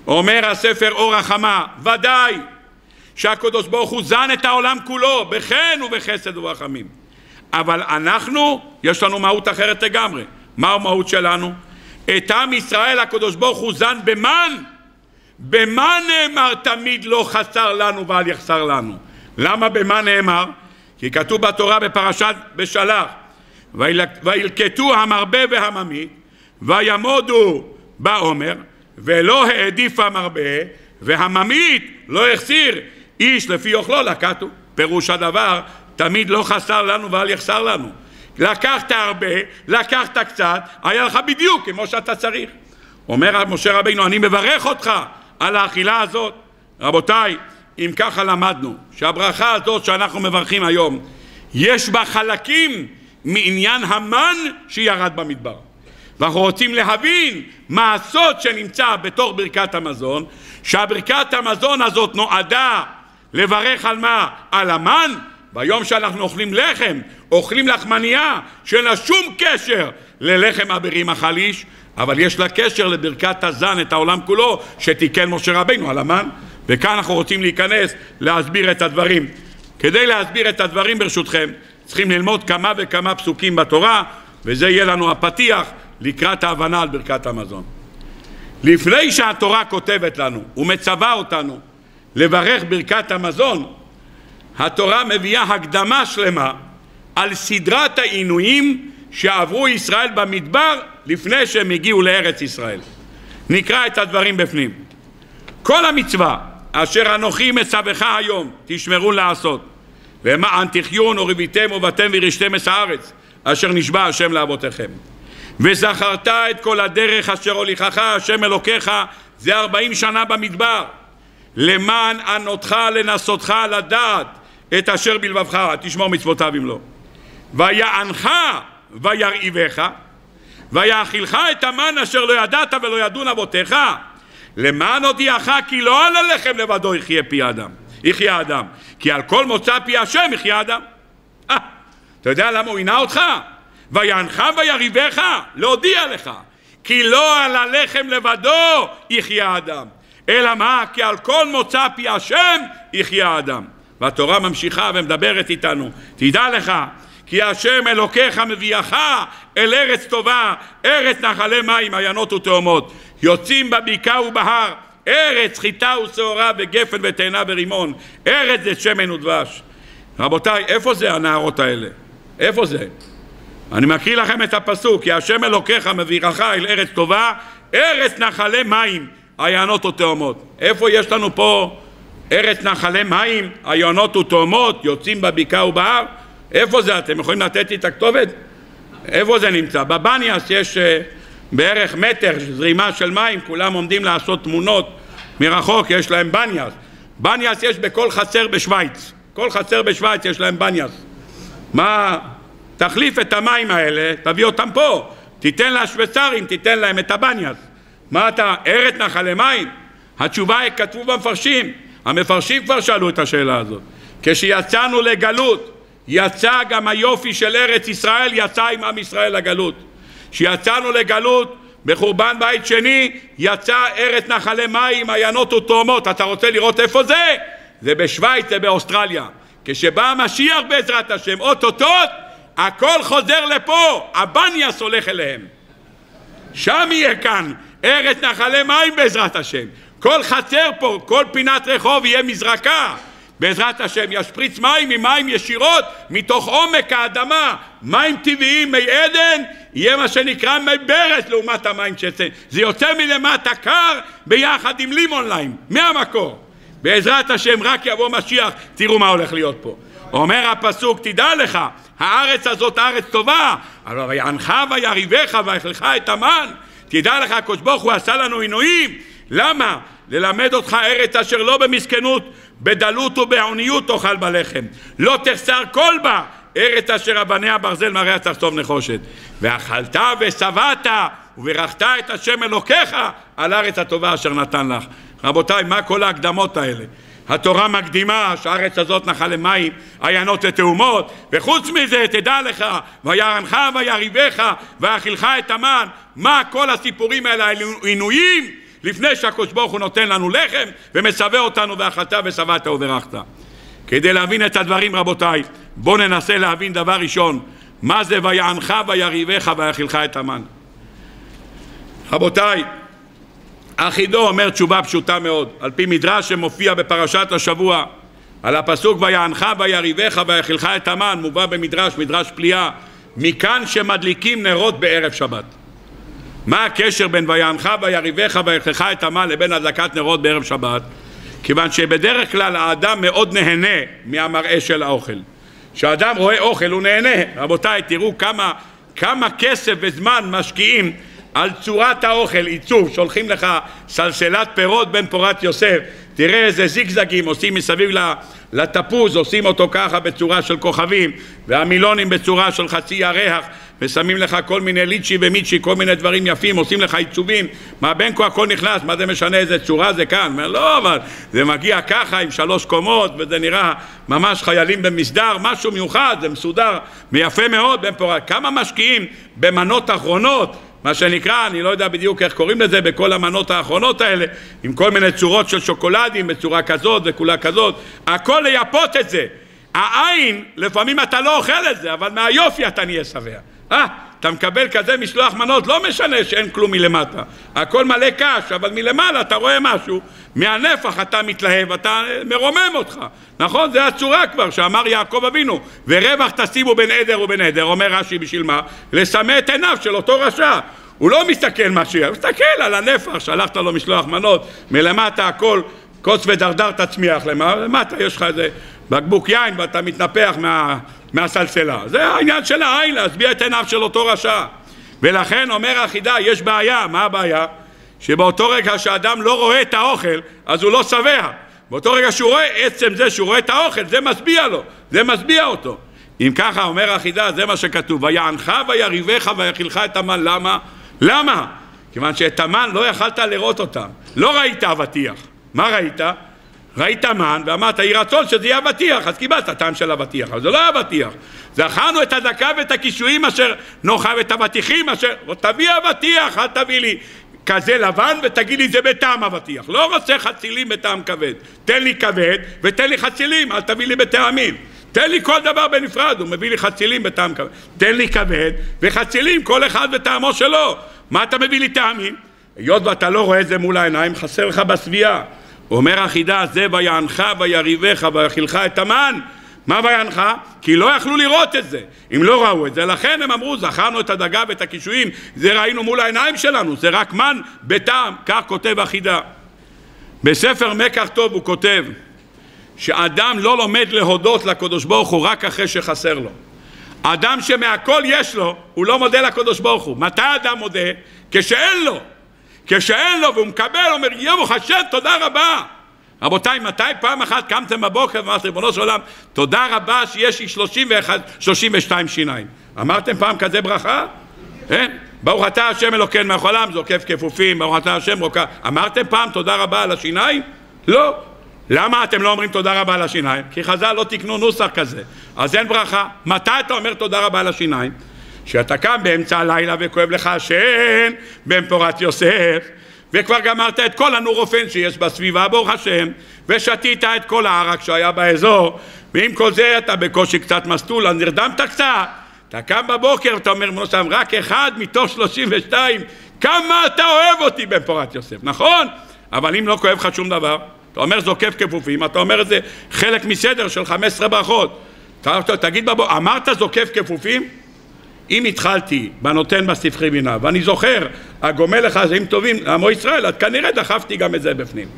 אומר הספר אור החמה, ודאי שהקדוש ברוך הוא זן את העולם כולו בחן ובחסד וברחמים. אבל אנחנו, יש לנו מהות אחרת לגמרי. מה המהות שלנו? את עם ישראל הקדוש ברוך הוא זן במן. במה נאמר תמיד לא חסר לנו ואל יחסר לנו? למה במה נאמר? כי כתוב בתורה בפרשת בשלח וילקטו המרבה והממית וימודו בעומר ולא העדיף המרבה והממית לא החסיר איש לפי אוכלו לקטו. פירוש הדבר תמיד לא חסר לנו ואל יחסר לנו. לקחת הרבה, לקחת קצת, היה לך בדיוק כמו שאתה צריך. אומר משה רבינו אני מברך אותך על האכילה הזאת. רבותיי אם ככה למדנו שהברכה הזאת שאנחנו מברכים היום יש בה חלקים מעניין המן שירד במדבר. ואנחנו רוצים להבין מה הסוד שנמצא בתוך ברכת המזון שהברכת המזון הזאת נועדה לברך על מה? על המן ביום שאנחנו אוכלים לחם, אוכלים לחמניה שאין לה שום קשר ללחם אבירים החליש אבל יש לה קשר לברכת הזן את העולם כולו שתיקן משה רבינו על המן וכאן אנחנו רוצים להיכנס להסביר את הדברים כדי להסביר את הדברים ברשותכם צריכים ללמוד כמה וכמה פסוקים בתורה וזה יהיה לנו הפתיח לקראת ההבנה על ברכת המזון. לפני שהתורה כותבת לנו ומצווה אותנו לברך ברכת המזון, התורה מביאה הקדמה שלמה על סדרת העינויים שעברו ישראל במדבר לפני שהם הגיעו לארץ ישראל. נקרא את הדברים בפנים. כל המצווה אשר אנוכי מצווך היום תשמרו לעשות למען תחיון ורביתם ובתם וירשתם את הארץ אשר נשבע השם לאבותיכם וזכרת את כל הדרך אשר הוליכך השם אלוקיך זה ארבעים שנה במדבר למען ענותך לנסותך לדעת את אשר בלבבך תשמור מצוותיו אם לא. ויענך וירעיבך ויאכילך את המן אשר לא ידעת ולא ידון אבותיך למען הודיעך כי לא על הלחם לבדו יחיה פי אדם יחיה אדם כי על כל מוצא פי השם יחיה אדם אה, אתה יודע למה הוא עינה אותך? ויענך ויריבך להודיע לך כי לא על הלחם לבדו יחיה אדם אלא מה? כי על כל מוצא פי השם יחיה אדם והתורה ממשיכה ומדברת איתנו. תדע לך כי השם אלוקיך מביאך אל ארץ טובה ארץ נחלי מים עיינות ותאומות. יוצאים בבקעה ובהר. ארץ חיטה ושעורה וגפן ותאנה ורימון. ארץ זה שמן ודבש. רבותיי איפה זה הנערות האלה? איפה זה? אני מקריא לכם את הפסוק כי השם אלוקיך מביאך אל ארץ טובה ארץ נחלי מים עיינות ותאומות איפה יש לנו פה ארץ נחלי מים? עיינות ותאומות יוצאים בבקעה ובהר. איפה זה? אתם יכולים לתת לי את הכתובת? איפה זה נמצא? בבניאס יש uh, בערך מטר זרימה של מים כולם עומדים לעשות תמונות מרחוק יש להם בניאס. בניאס יש בכל חצר בשוויץ. כל חצר בשוויץ יש להם בניאס. מה? תחליף את המים האלה, תביא אותם פה, תיתן לשוויצרים, תיתן להם את הבניאס. מה אתה, ארץ נחלי מים? התשובה היא, כתבו במפרשים, המפרשים כבר שאלו את השאלה הזאת. כשיצאנו לגלות, יצא גם היופי של ארץ ישראל, יצא עם עם ישראל לגלות. כשיצאנו לגלות, בחורבן בית שני, יצא ארץ נחלי מים, מעיינות ותאומות. אתה רוצה לראות איפה זה? זה בשוויץ, זה באוסטרליה. כשבא המשיח בעזרת השם, אוטוטוט, הכל חוזר לפה, הבניאס הולך אליהם. שם יהיה כאן ארץ נחלי מים בעזרת השם. כל חצר פה, כל פינת רחוב יהיה מזרקה. בעזרת השם ישפריץ מים ממים ישירות מתוך עומק האדמה, מים טבעיים מי עדן, יהיה מה שנקרא מי ברז לעומת המים שיוצא. זה יוצא מלמטה קר ביחד עם לימון ליים, מהמקור. בעזרת השם רק יבוא משיח, תראו מה הולך להיות פה. אומר הפסוק, תדע לך, הארץ הזאת הארץ טובה, אבל ויענך ויריבך ויאכלך את המן. תדע לך, הקדוש ברוך הוא עשה לנו עינויים. למה? ללמד אותך ארץ אשר לא במסכנות, בדלות ובעוניות תאכל בלחם. לא תחסר כל בה, ארץ אשר אבניה ברזל מראה תחטוף נחושת. ואכלת ושבעת וברכת את השם אלוקיך על הארץ הטובה אשר נתן לך. רבותיי, מה כל ההקדמות האלה? התורה מקדימה שהארץ הזאת נחל למים, עיינות ותאומות, וחוץ מזה תדע לך, וירנך ויריבך ויאכילך את המן, מה כל הסיפורים האלה, עינויים, לפני שהקדוש ברוך הוא נותן לנו לחם ומצווה אותנו ואכלת ושבעת וברכת. כדי להבין את הדברים רבותיי, בואו ננסה להבין דבר ראשון, מה זה ויענך ויריבך ויאכילך את המן. רבותיי, אחידו אומר תשובה פשוטה מאוד, על פי מדרש שמופיע בפרשת השבוע, על הפסוק ויענך ויריבך ויאכילך את המן, מובא במדרש, מדרש פליאה, מכאן שמדליקים נרות בערב שבת. מה הקשר בין ויענך ויריבך ויאכילך את המן לבין הדלקת נרות בערב שבת? כיוון שבדרך כלל האדם מאוד נהנה מהמראה של האוכל. כשאדם רואה אוכל הוא נהנה. רבותיי, תראו כמה, כמה כסף וזמן משקיעים על צורת האוכל, עיצוב, שולחים לך סלסלת פירות בין פורת יוסף, תראה איזה זיגזגים עושים מסביב לתפוז, עושים אותו ככה בצורה של כוכבים, והמילונים בצורה של חצי ירח, ושמים לך כל מיני ליצ'י ומיצ'י, כל מיני דברים יפים, עושים לך עיצובים, מה בין כה הכל נכנס, מה זה משנה איזה צורה זה כאן? אומר, לא, אבל זה מגיע ככה עם שלוש קומות, וזה נראה ממש חיילים במסדר, משהו מיוחד, זה מסודר, ויפה מאוד בין פורת, כמה משקיעים במנות אחרונות מה שנקרא, אני לא יודע בדיוק איך קוראים לזה בכל המנות האחרונות האלה, עם כל מיני צורות של שוקולדים בצורה כזאת וכולה כזאת, הכל לייפות את זה. העין, לפעמים אתה לא אוכל את זה, אבל מהיופי אתה נהיה שבע. אה, אתה מקבל כזה משלוח מנות, לא משנה שאין כלום מלמטה. הכל מלא קש, אבל מלמעלה אתה רואה משהו, מהנפח אתה מתלהב, אתה מרומם אותך. נכון? זה הצורה כבר שאמר יעקב אבינו, ורווח תשימו בין עדר ובין עדר, אומר רש"י בשביל מה? לסמא את עיניו של אותו רשע. הוא לא מסתכל מה שיהיה, הוא מסתכל על הנפח, שלחת לו משלוח מנות, מלמטה הכל קוץ ודרדר תצמיח למטה יש לך איזה בקבוק יין ואתה מתנפח מה, מהסלסלה. זה העניין של העין, להשביע את עיניו של אותו רשע. ולכן אומר החידה, יש בעיה, מה הבעיה? שבאותו רגע שאדם לא רואה את האוכל, אז הוא לא שבע. באותו רגע שהוא רואה, עצם זה שהוא רואה את האוכל, זה משביע לו, זה משביע אותו. אם ככה אומר החידה, זה מה שכתוב, ויענך ויריבך ויאכילך את המן, למה? למה? כיוון שאת המן לא יכלת לראות אותם, לא ראית אבטיח, מה ראית? ראית מן ואמרת יהי רצון שזה יהיה אבטיח אז קיבלת טעם של אבטיח אבל זה לא אבטיח זכרנו את הדקה ואת הקישואים אשר נאכל ואת אבטיחים אשר תביא אבטיח אל תביא לי כזה לבן ותגיד לי זה בטעם אבטיח לא רוצה חצילים בטעם כבד תן לי כבד ותן לי חצילים אל תביא לי בטעמים תן לי כל דבר בנפרד, הוא מביא לי חצילים בטעם כבד. תן לי כבד וחצילים, כל אחד בטעמו שלו. מה אתה מביא לי טעמים? היות ואתה לא רואה את זה מול העיניים, חסר לך בשביעה. אומר החידה, זה ויענך ויריבך ויאכילך את המן. מה ויענך? כי לא יכלו לראות את זה. אם לא ראו את זה, לכן הם אמרו, זכרנו את הדגה ואת הקישואים, זה ראינו מול העיניים שלנו, זה רק מן בטעם. כך כותב החידה. בספר מקח טוב הוא כותב שאדם לא לומד להודות לקדוש ברוך הוא רק אחרי שחסר לו. אדם שמהכל יש לו, הוא לא מודה לקדוש ברוך הוא. מתי אדם מודה? כשאין לו. כשאין לו והוא מקבל, הוא אומר, יבוך השם, תודה רבה. רבותיי, מתי פעם אחת קמתם בבוקר ואמרתם, ריבונו של עולם, תודה רבה שיש לי 31, 32 שיניים. אמרתם פעם כזה ברכה? אין? ברוך אתה השם אלוקינו מהחולם, זוקף כפופים, ברוך אתה השם רוקה. אמרתם פעם תודה רבה על השיניים? לא. למה אתם לא אומרים תודה רבה על השיניים? כי חז"ל לא תקנו נוסח כזה. אז אין ברכה. מתי אתה אומר תודה רבה על השיניים? כשאתה קם באמצע הלילה וכואב לך השן בן פורת יוסף וכבר גמרת את כל הנורופן שיש בסביבה, ברוך השם, ושתית את כל הערק שהיה באזור, ועם כל זה אתה בקושי קצת מסטול, אז נרדמת קצת. אתה קם בבוקר, אתה אומר, מנוסם, רק אחד מתוך שלושים ושתיים, כמה אתה אוהב אותי בן פורת יוסף, נכון? אבל אם לא כואב לך שום דבר, אתה אומר זוקף כפופים, אתה אומר את זה חלק מסדר של חמש עשרה ברכות. תגיד בבוקר, אמרת זוקף כפופים? אם התחלתי בנותן בספרי בינה, ואני זוכר, הגומל לך חיים טובים לעמו ישראל, אז כנראה דחפתי גם את זה בפנים.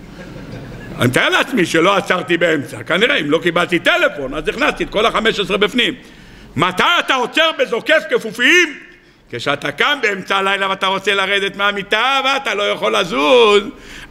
אני מתאר לעצמי שלא עצרתי באמצע, כנראה אם לא קיבלתי טלפון, אז הכנסתי את כל החמש עשרה בפנים. מתי אתה עוצר בזוקף כפופים? כשאתה קם באמצע הלילה ואתה רוצה לרדת מהמיטה ואתה לא יכול לזוז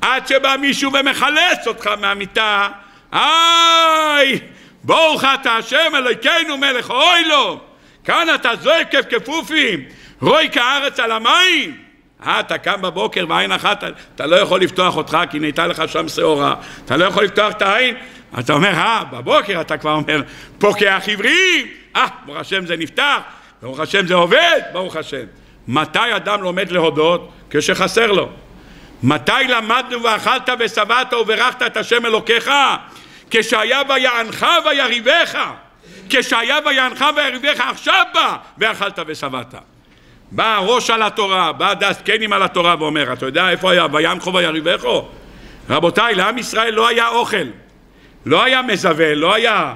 עד שבא מישהו ומחלץ אותך מהמיטה איי ברוך אתה השם אלוהיכנו מלך אוי לו כאן אתה זועק כפופים רוי כארץ על המים אה, אתה קם בבוקר ועין אחת, אתה לא יכול לפתוח אותך כי נהייתה לך שם שעורה, אתה לא יכול לפתוח את העין, אתה אומר, אה, בבוקר אתה כבר אומר, פוקח עבריים, אה, ברוך השם זה נפתח, ברוך השם זה עובד, ברוך השם. מתי אדם לומד להודות? כשחסר לו. מתי למדנו ואכלת ושבעת וברכת את השם אלוקיך? כשהיה ויענך ויריבך. כשהיה ויענך ויריבך עכשיו בא ואכלת ושבעת. בא הראש על התורה, בא דסקנים על התורה ואומר, אתה יודע איפה היה ויענכו ויריבכו? רבותיי, לעם ישראל לא היה אוכל, לא היה מזווה, לא היה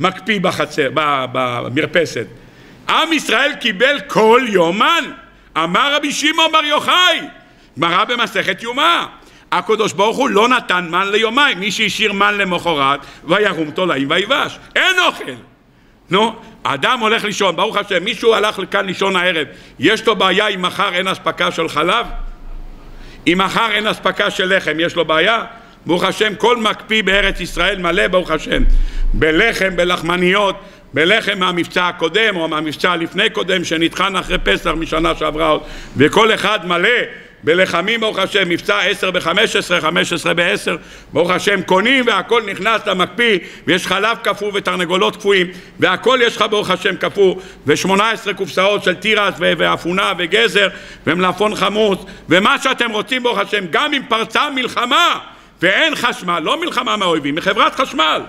מקפיא בחצר, במרפסת. עם ישראל קיבל כל יומן. אמר רבי שמעון בר יוחאי, גמרא במסכת יומא. הקדוש ברוך הוא לא נתן מן ליומיים, מי שהשאיר מן למחרת, וירום תולעים ויבש. אין אוכל. נו, אדם הולך לישון, ברוך השם, מישהו הלך לכאן לישון הערב, יש לו בעיה אם מחר אין אספקה של חלב? אם מחר אין אספקה של לחם, יש לו בעיה? ברוך השם, כל מקפיא בארץ ישראל מלא, ברוך השם, בלחם, בלחמניות, בלחם מהמבצע הקודם או מהמבצע לפני קודם שנטחן אחרי פסח משנה שעברה עוד וכל אחד מלא בלחמים ברוך השם, מבצע עשר בחמש עשרה, חמש עשרה בעשר, ברוך השם קונים והכל נכנס למקפיא ויש חלב קפוא ותרנגולות קפואים והכל יש לך ברוך השם קפוא ושמונה עשרה קופסאות של תירס ואפונה וגזר ומלפון חמוץ ומה שאתם רוצים ברוך השם גם אם פרצה מלחמה ואין חשמל, לא מלחמה מהאויבים, מחברת חשמל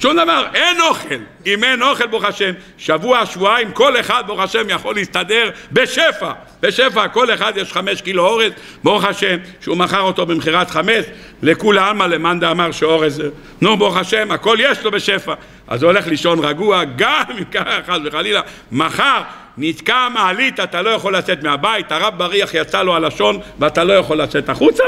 שום דבר, אין אוכל. אם אין אוכל, ברוך השם, שבוע, שבועיים, כל אחד, ברוך השם, יכול להסתדר בשפע. בשפע, כל אחד יש חמש קילו אורז, ברוך השם, שהוא מכר אותו במכירת חמץ, לכולי עלמא למאן דאמר שאורז, נו, ברוך השם, הכל יש לו בשפע. אז הוא הולך לישון רגוע, גם אם ככה, חס וחלילה, מחר נתקע המעלית, אתה לא יכול לצאת מהבית, הרב בריח יצא לו הלשון ואתה לא יכול לצאת החוצה?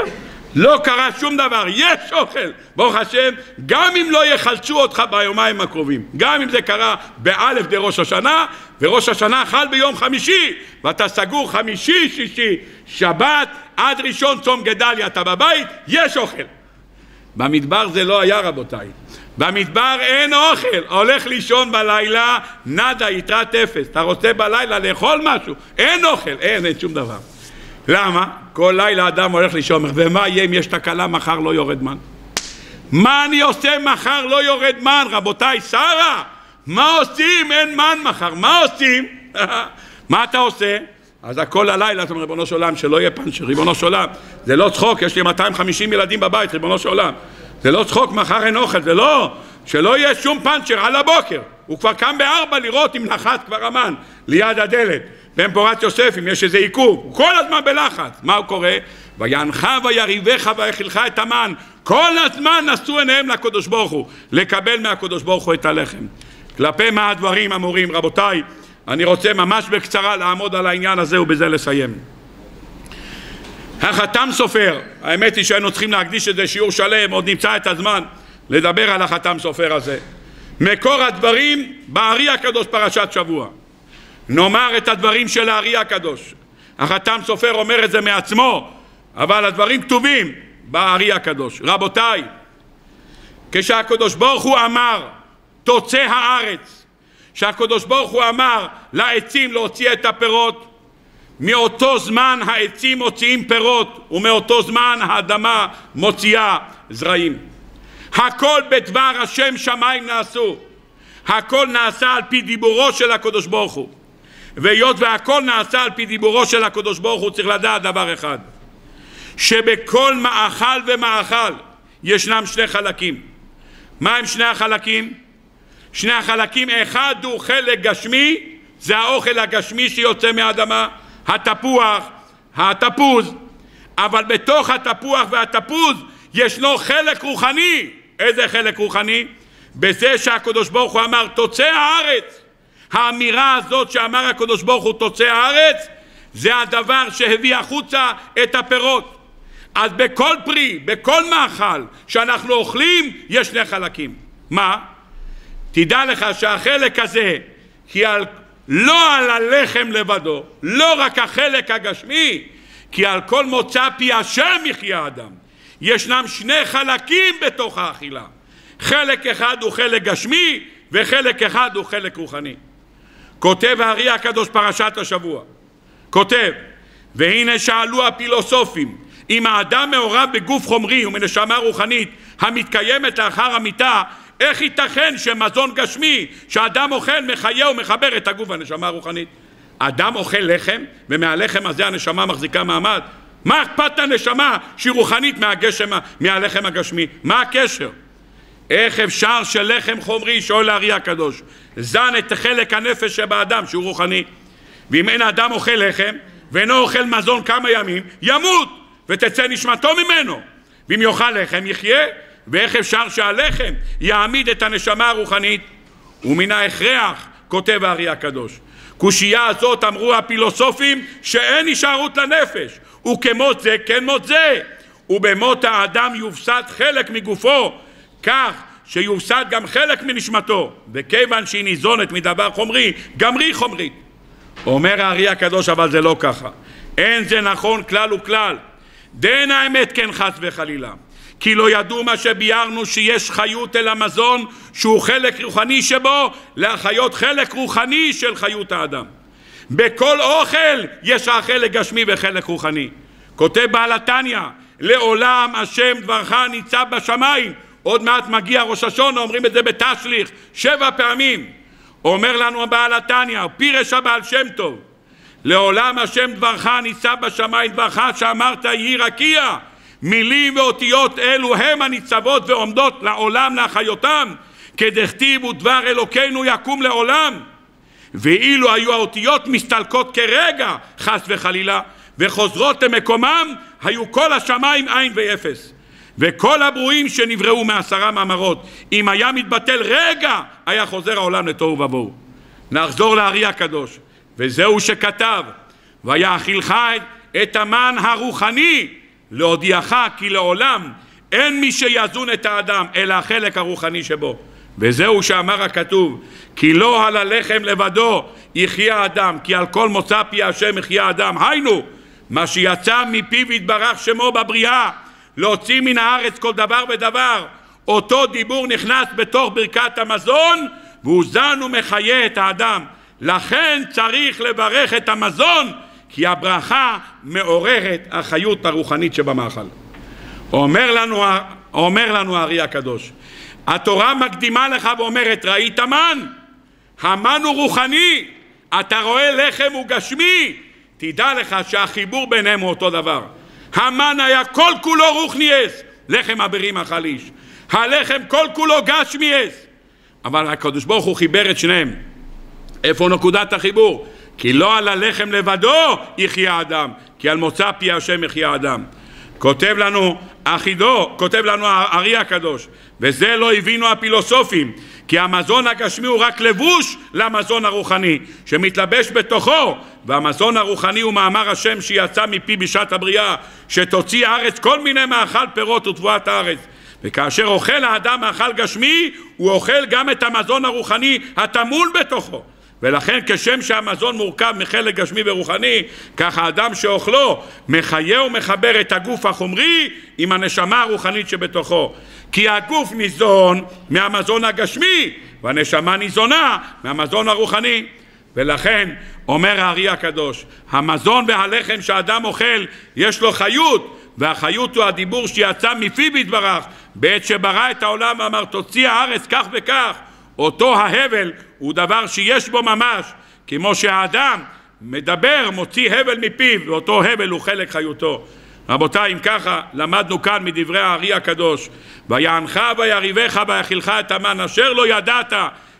לא קרה שום דבר, יש אוכל, ברוך השם, גם אם לא יחלצו אותך ביומיים הקרובים, גם אם זה קרה באלף דראש השנה, וראש השנה חל ביום חמישי, ואתה סגור חמישי, שישי, שבת, עד ראשון צום גדליה אתה בבית, יש אוכל. במדבר זה לא היה רבותיי, במדבר אין אוכל, הולך לישון בלילה, נדה, יתרת אפס, אתה רוצה בלילה לאכול משהו, אין אוכל, אין, אין שום דבר. למה? כל לילה אדם הולך לישון, ומה יהיה אם יש תקלה מחר לא יורד מן? מה אני עושה מחר לא יורד מן? רבותיי, שרה, מה עושים? אין מן מחר, מה עושים? מה אתה עושה? אז הכל הלילה, אתה אומר, ריבונו של עולם, שלא יהיה פנצ'ר, ריבונו של עולם, זה לא צחוק, יש לי 250 ילדים בבית, ריבונו של עולם, זה לא צחוק, מחר אין אוכל, זה לא, שלא יהיה שום פנצ'ר על הבוקר, הוא כבר קם בארבע לראות אם נחת כבר המן ליד הדלת, בן פורת יוסף, אם יש איזה עיכוב, הוא כל הזמן בלחץ. מה הוא קורא? וינך ויריבך ויאכילך את המן. כל הזמן נשאו עיניהם לקדוש ברוך הוא, לקבל מהקדוש ברוך הוא את הלחם. כלפי מה הדברים אמורים, רבותיי, אני רוצה ממש בקצרה לעמוד על העניין הזה ובזה לסיים. החתם סופר, האמת היא שהיינו צריכים להקדיש איזה שיעור שלם, עוד נמצא את הזמן לדבר על החתם סופר הזה. מקור הדברים בארי הקדוש פרשת שבוע. נאמר את הדברים של הארי הקדוש. החתם סופר אומר את זה מעצמו, אבל הדברים כתובים בארי הקדוש. רבותיי, כשהקדוש ברוך הוא אמר תוצא הארץ, כשהקדוש ברוך הוא אמר לעצים להוציא את הפירות, מאותו זמן העצים מוציאים פירות ומאותו זמן האדמה מוציאה זרעים. הכל בדבר השם שמיים נעשו, הכל נעשה על פי דיבורו של הקדוש ברוך הוא. והיות והכל נעשה על פי דיבורו של הקדוש ברוך הוא צריך לדעת דבר אחד שבכל מאכל ומאכל ישנם שני חלקים מה הם שני החלקים? שני החלקים אחד הוא חלק גשמי זה האוכל הגשמי שיוצא מהאדמה התפוח, התפוז אבל בתוך התפוח והתפוז ישנו חלק רוחני איזה חלק רוחני? בזה שהקדוש ברוך הוא אמר תוצא הארץ האמירה הזאת שאמר הקדוש ברוך הוא תוצא הארץ זה הדבר שהביא החוצה את הפירות אז בכל פרי, בכל מאכל שאנחנו אוכלים יש שני חלקים מה? תדע לך שהחלק הזה כי על, לא על הלחם לבדו, לא רק החלק הגשמי, כי על כל מוצא פי השם יחיה האדם. ישנם שני חלקים בתוך האכילה. חלק אחד הוא חלק גשמי וחלק אחד הוא חלק רוחני. כותב הארי הקדוש פרשת השבוע, כותב והנה שאלו הפילוסופים אם האדם מעורב בגוף חומרי ומנשמה רוחנית המתקיימת לאחר המיטה איך ייתכן שמזון גשמי שאדם אוכל מחיה ומחבר את הגוף והנשמה הרוחנית? אדם אוכל לחם ומהלחם הזה הנשמה מחזיקה מעמד? מה אכפת לנשמה שהיא רוחנית מהגשם, מהלחם הגשמי? מה הקשר? איך אפשר שלחם חומרי, שואל הארי הקדוש, זן את חלק הנפש שבאדם שהוא רוחני. ואם אין האדם אוכל לחם ואינו אוכל מזון כמה ימים, ימות ותצא נשמתו ממנו. ואם יאכל לחם יחיה. ואיך אפשר שהלחם יעמיד את הנשמה הרוחנית? ומן ההכרח כותב הארי הקדוש קושייה הזאת אמרו הפילוסופים שאין הישארות לנפש. וכמות זה כן מות זה. ובמות האדם יופסד חלק מגופו כך שיופסד גם חלק מנשמתו וכיוון שהיא ניזונת מדבר חומרי גם רי חומרית. אומר הארי הקדוש אבל זה לא ככה. אין זה נכון כלל וכלל. דין האמת כן חס וחלילה. כי לא ידעו מה שביארנו שיש חיות אל המזון שהוא חלק רוחני שבו להחיות חלק רוחני של חיות האדם. בכל אוכל יש חלק גשמי וחלק רוחני. כותב בעל התניא לעולם השם דברך ניצב בשמיים עוד מעט מגיע ראש השונה אומרים את זה בתשליך שבע פעמים. אומר לנו הבעל התניא פירש הבעל שם טוב לעולם השם דברך ניצב בשמיים דברך שאמרת יהי רקיע. מילים ואותיות אלו הם הניצבות ועומדות לעולם להחיותם. כדכתיב ודבר אלוקינו יקום לעולם. ואילו היו האותיות מסתלקות כרגע חס וחלילה וחוזרות למקומם היו כל השמיים עין ואפס וכל הברואים שנבראו מעשרה מאמרות אם היה מתבטל רגע היה חוזר העולם לתוהו ובוהו. נחזור לארי הקדוש וזהו שכתב ויאכילך את המן הרוחני להודיעך כי לעולם אין מי שיזון את האדם אלא החלק הרוחני שבו. וזהו שאמר הכתוב כי לא על הלחם לבדו יחיה האדם כי על כל מוצא פי השם יחיה האדם. היינו מה שיצא מפיו יתברך שמו בבריאה להוציא מן הארץ כל דבר ודבר אותו דיבור נכנס בתוך ברכת המזון והוא זן ומחיה את האדם לכן צריך לברך את המזון כי הברכה מעוררת החיות הרוחנית שבמאכל. אומר לנו, אומר לנו הארי הקדוש, התורה מקדימה לך ואומרת ראית מן? המן הוא רוחני, אתה רואה לחם הוא גשמי, תדע לך שהחיבור ביניהם הוא אותו דבר. המן היה כל כולו רוחניאס, לחם אברים אכל איש. הלחם כל כולו גשמיאס. אבל הקדוש ברוך הוא חיבר את שניהם. איפה נקודת החיבור? כי לא על הלחם לבדו יחיה האדם, כי על מוצא פי השם יחיה האדם. כותב לנו אחידו, כותב לנו הארי הקדוש, וזה לא הבינו הפילוסופים, כי המזון הגשמי הוא רק לבוש למזון הרוחני, שמתלבש בתוכו, והמזון הרוחני הוא מאמר השם שיצא מפי בשעת הבריאה, שתוציא הארץ כל מיני מאכל פירות ותבואת הארץ. וכאשר אוכל האדם מאכל גשמי, הוא אוכל גם את המזון הרוחני הטמון בתוכו. ולכן כשם שהמזון מורכב מחלק גשמי ורוחני, כך האדם שאוכלו מחיה ומחבר את הגוף החומרי עם הנשמה הרוחנית שבתוכו. כי הגוף ניזון מהמזון הגשמי, והנשמה ניזונה מהמזון הרוחני. ולכן אומר הארי הקדוש, המזון והלחם שאדם אוכל יש לו חיות, והחיות הוא הדיבור שיצא מפיו יתברך בעת שברא את העולם ואמר תוציא הארץ כך וכך אותו ההבל הוא דבר שיש בו ממש, כמו שהאדם מדבר, מוציא הבל מפיו, ואותו הבל הוא חלק חיותו. רבותיי, אם ככה, למדנו כאן מדברי הארי הקדוש, ויענך ויריבך ויאכילך את המן אשר לא ידעת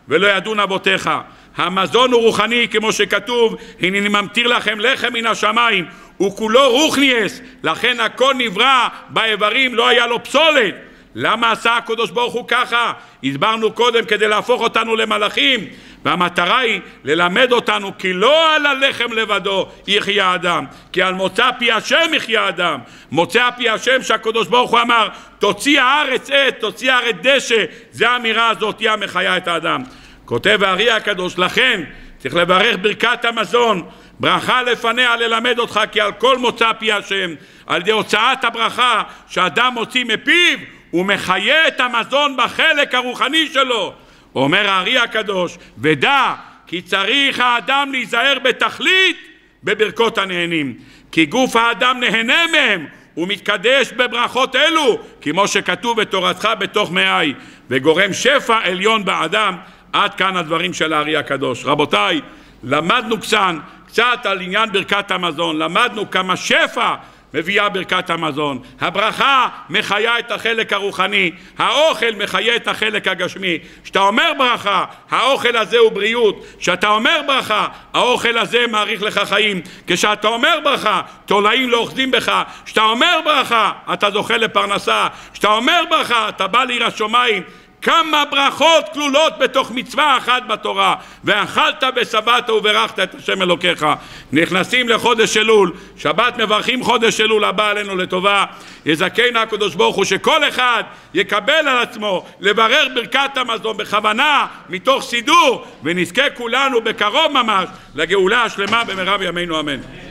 ולא ידון אבותיך. המזון הוא רוחני, כמו שכתוב, הנני ממטיר לכם לחם מן השמיים, וכולו רוחניאס, לכן הכל נברא באיברים, לא היה לו פסולת. למה עשה הקדוש ברוך הוא ככה? הסברנו קודם כדי להפוך אותנו למלאכים והמטרה היא ללמד אותנו כי לא על הלחם לבדו יחיה אדם כי על מוצא פי השם יחיה אדם מוצא פי השם שהקדוש ברוך הוא אמר תוציא הארץ עת, תוציא הארץ דשא זה האמירה הזאת היא המחיה את האדם כותב הארי הקדוש, לכן צריך לברך ברכת המזון, ברכה לפניה ללמד אותך כי על כל מוצא פי השם, על ידי הוצאת הברכה שאדם מוציא מפיו, הוא מחיה את המזון בחלק הרוחני שלו. אומר הארי הקדוש, ודע כי צריך האדם להיזהר בתכלית בברכות הנהנים, כי גוף האדם נהנה מהם ומתקדש בברכות אלו, כמו שכתוב בתורתך בתוך מאי, וגורם שפע עליון באדם. עד כאן הדברים של הארי הקדוש. רבותיי, למדנו קצת, קצת על עניין ברכת המזון, למדנו כמה שפע מביאה ברכת המזון. הברכה מחיה את החלק הרוחני, האוכל מחיה את החלק הגשמי. כשאתה אומר ברכה, האוכל הזה הוא בריאות. כשאתה אומר ברכה, האוכל הזה מאריך לך חיים. כשאתה אומר ברכה, תולעים לא אוחזים בך. כשאתה אומר ברכה, אתה זוכה לפרנסה. כשאתה אומר ברכה, אתה בא לעיר השמיים. כמה ברכות כלולות בתוך מצווה אחת בתורה. ואכלת ושבעת וברכת את השם אלוקיך. נכנסים לחודש אלול. שבת מברכים חודש אלול הבא עלינו לטובה. יזכנה הקדוש ברוך הוא שכל אחד יקבל על עצמו לברר ברכת המזון בכוונה מתוך סידור. ונזכה כולנו בקרוב ממש לגאולה השלמה במרב ימינו אמן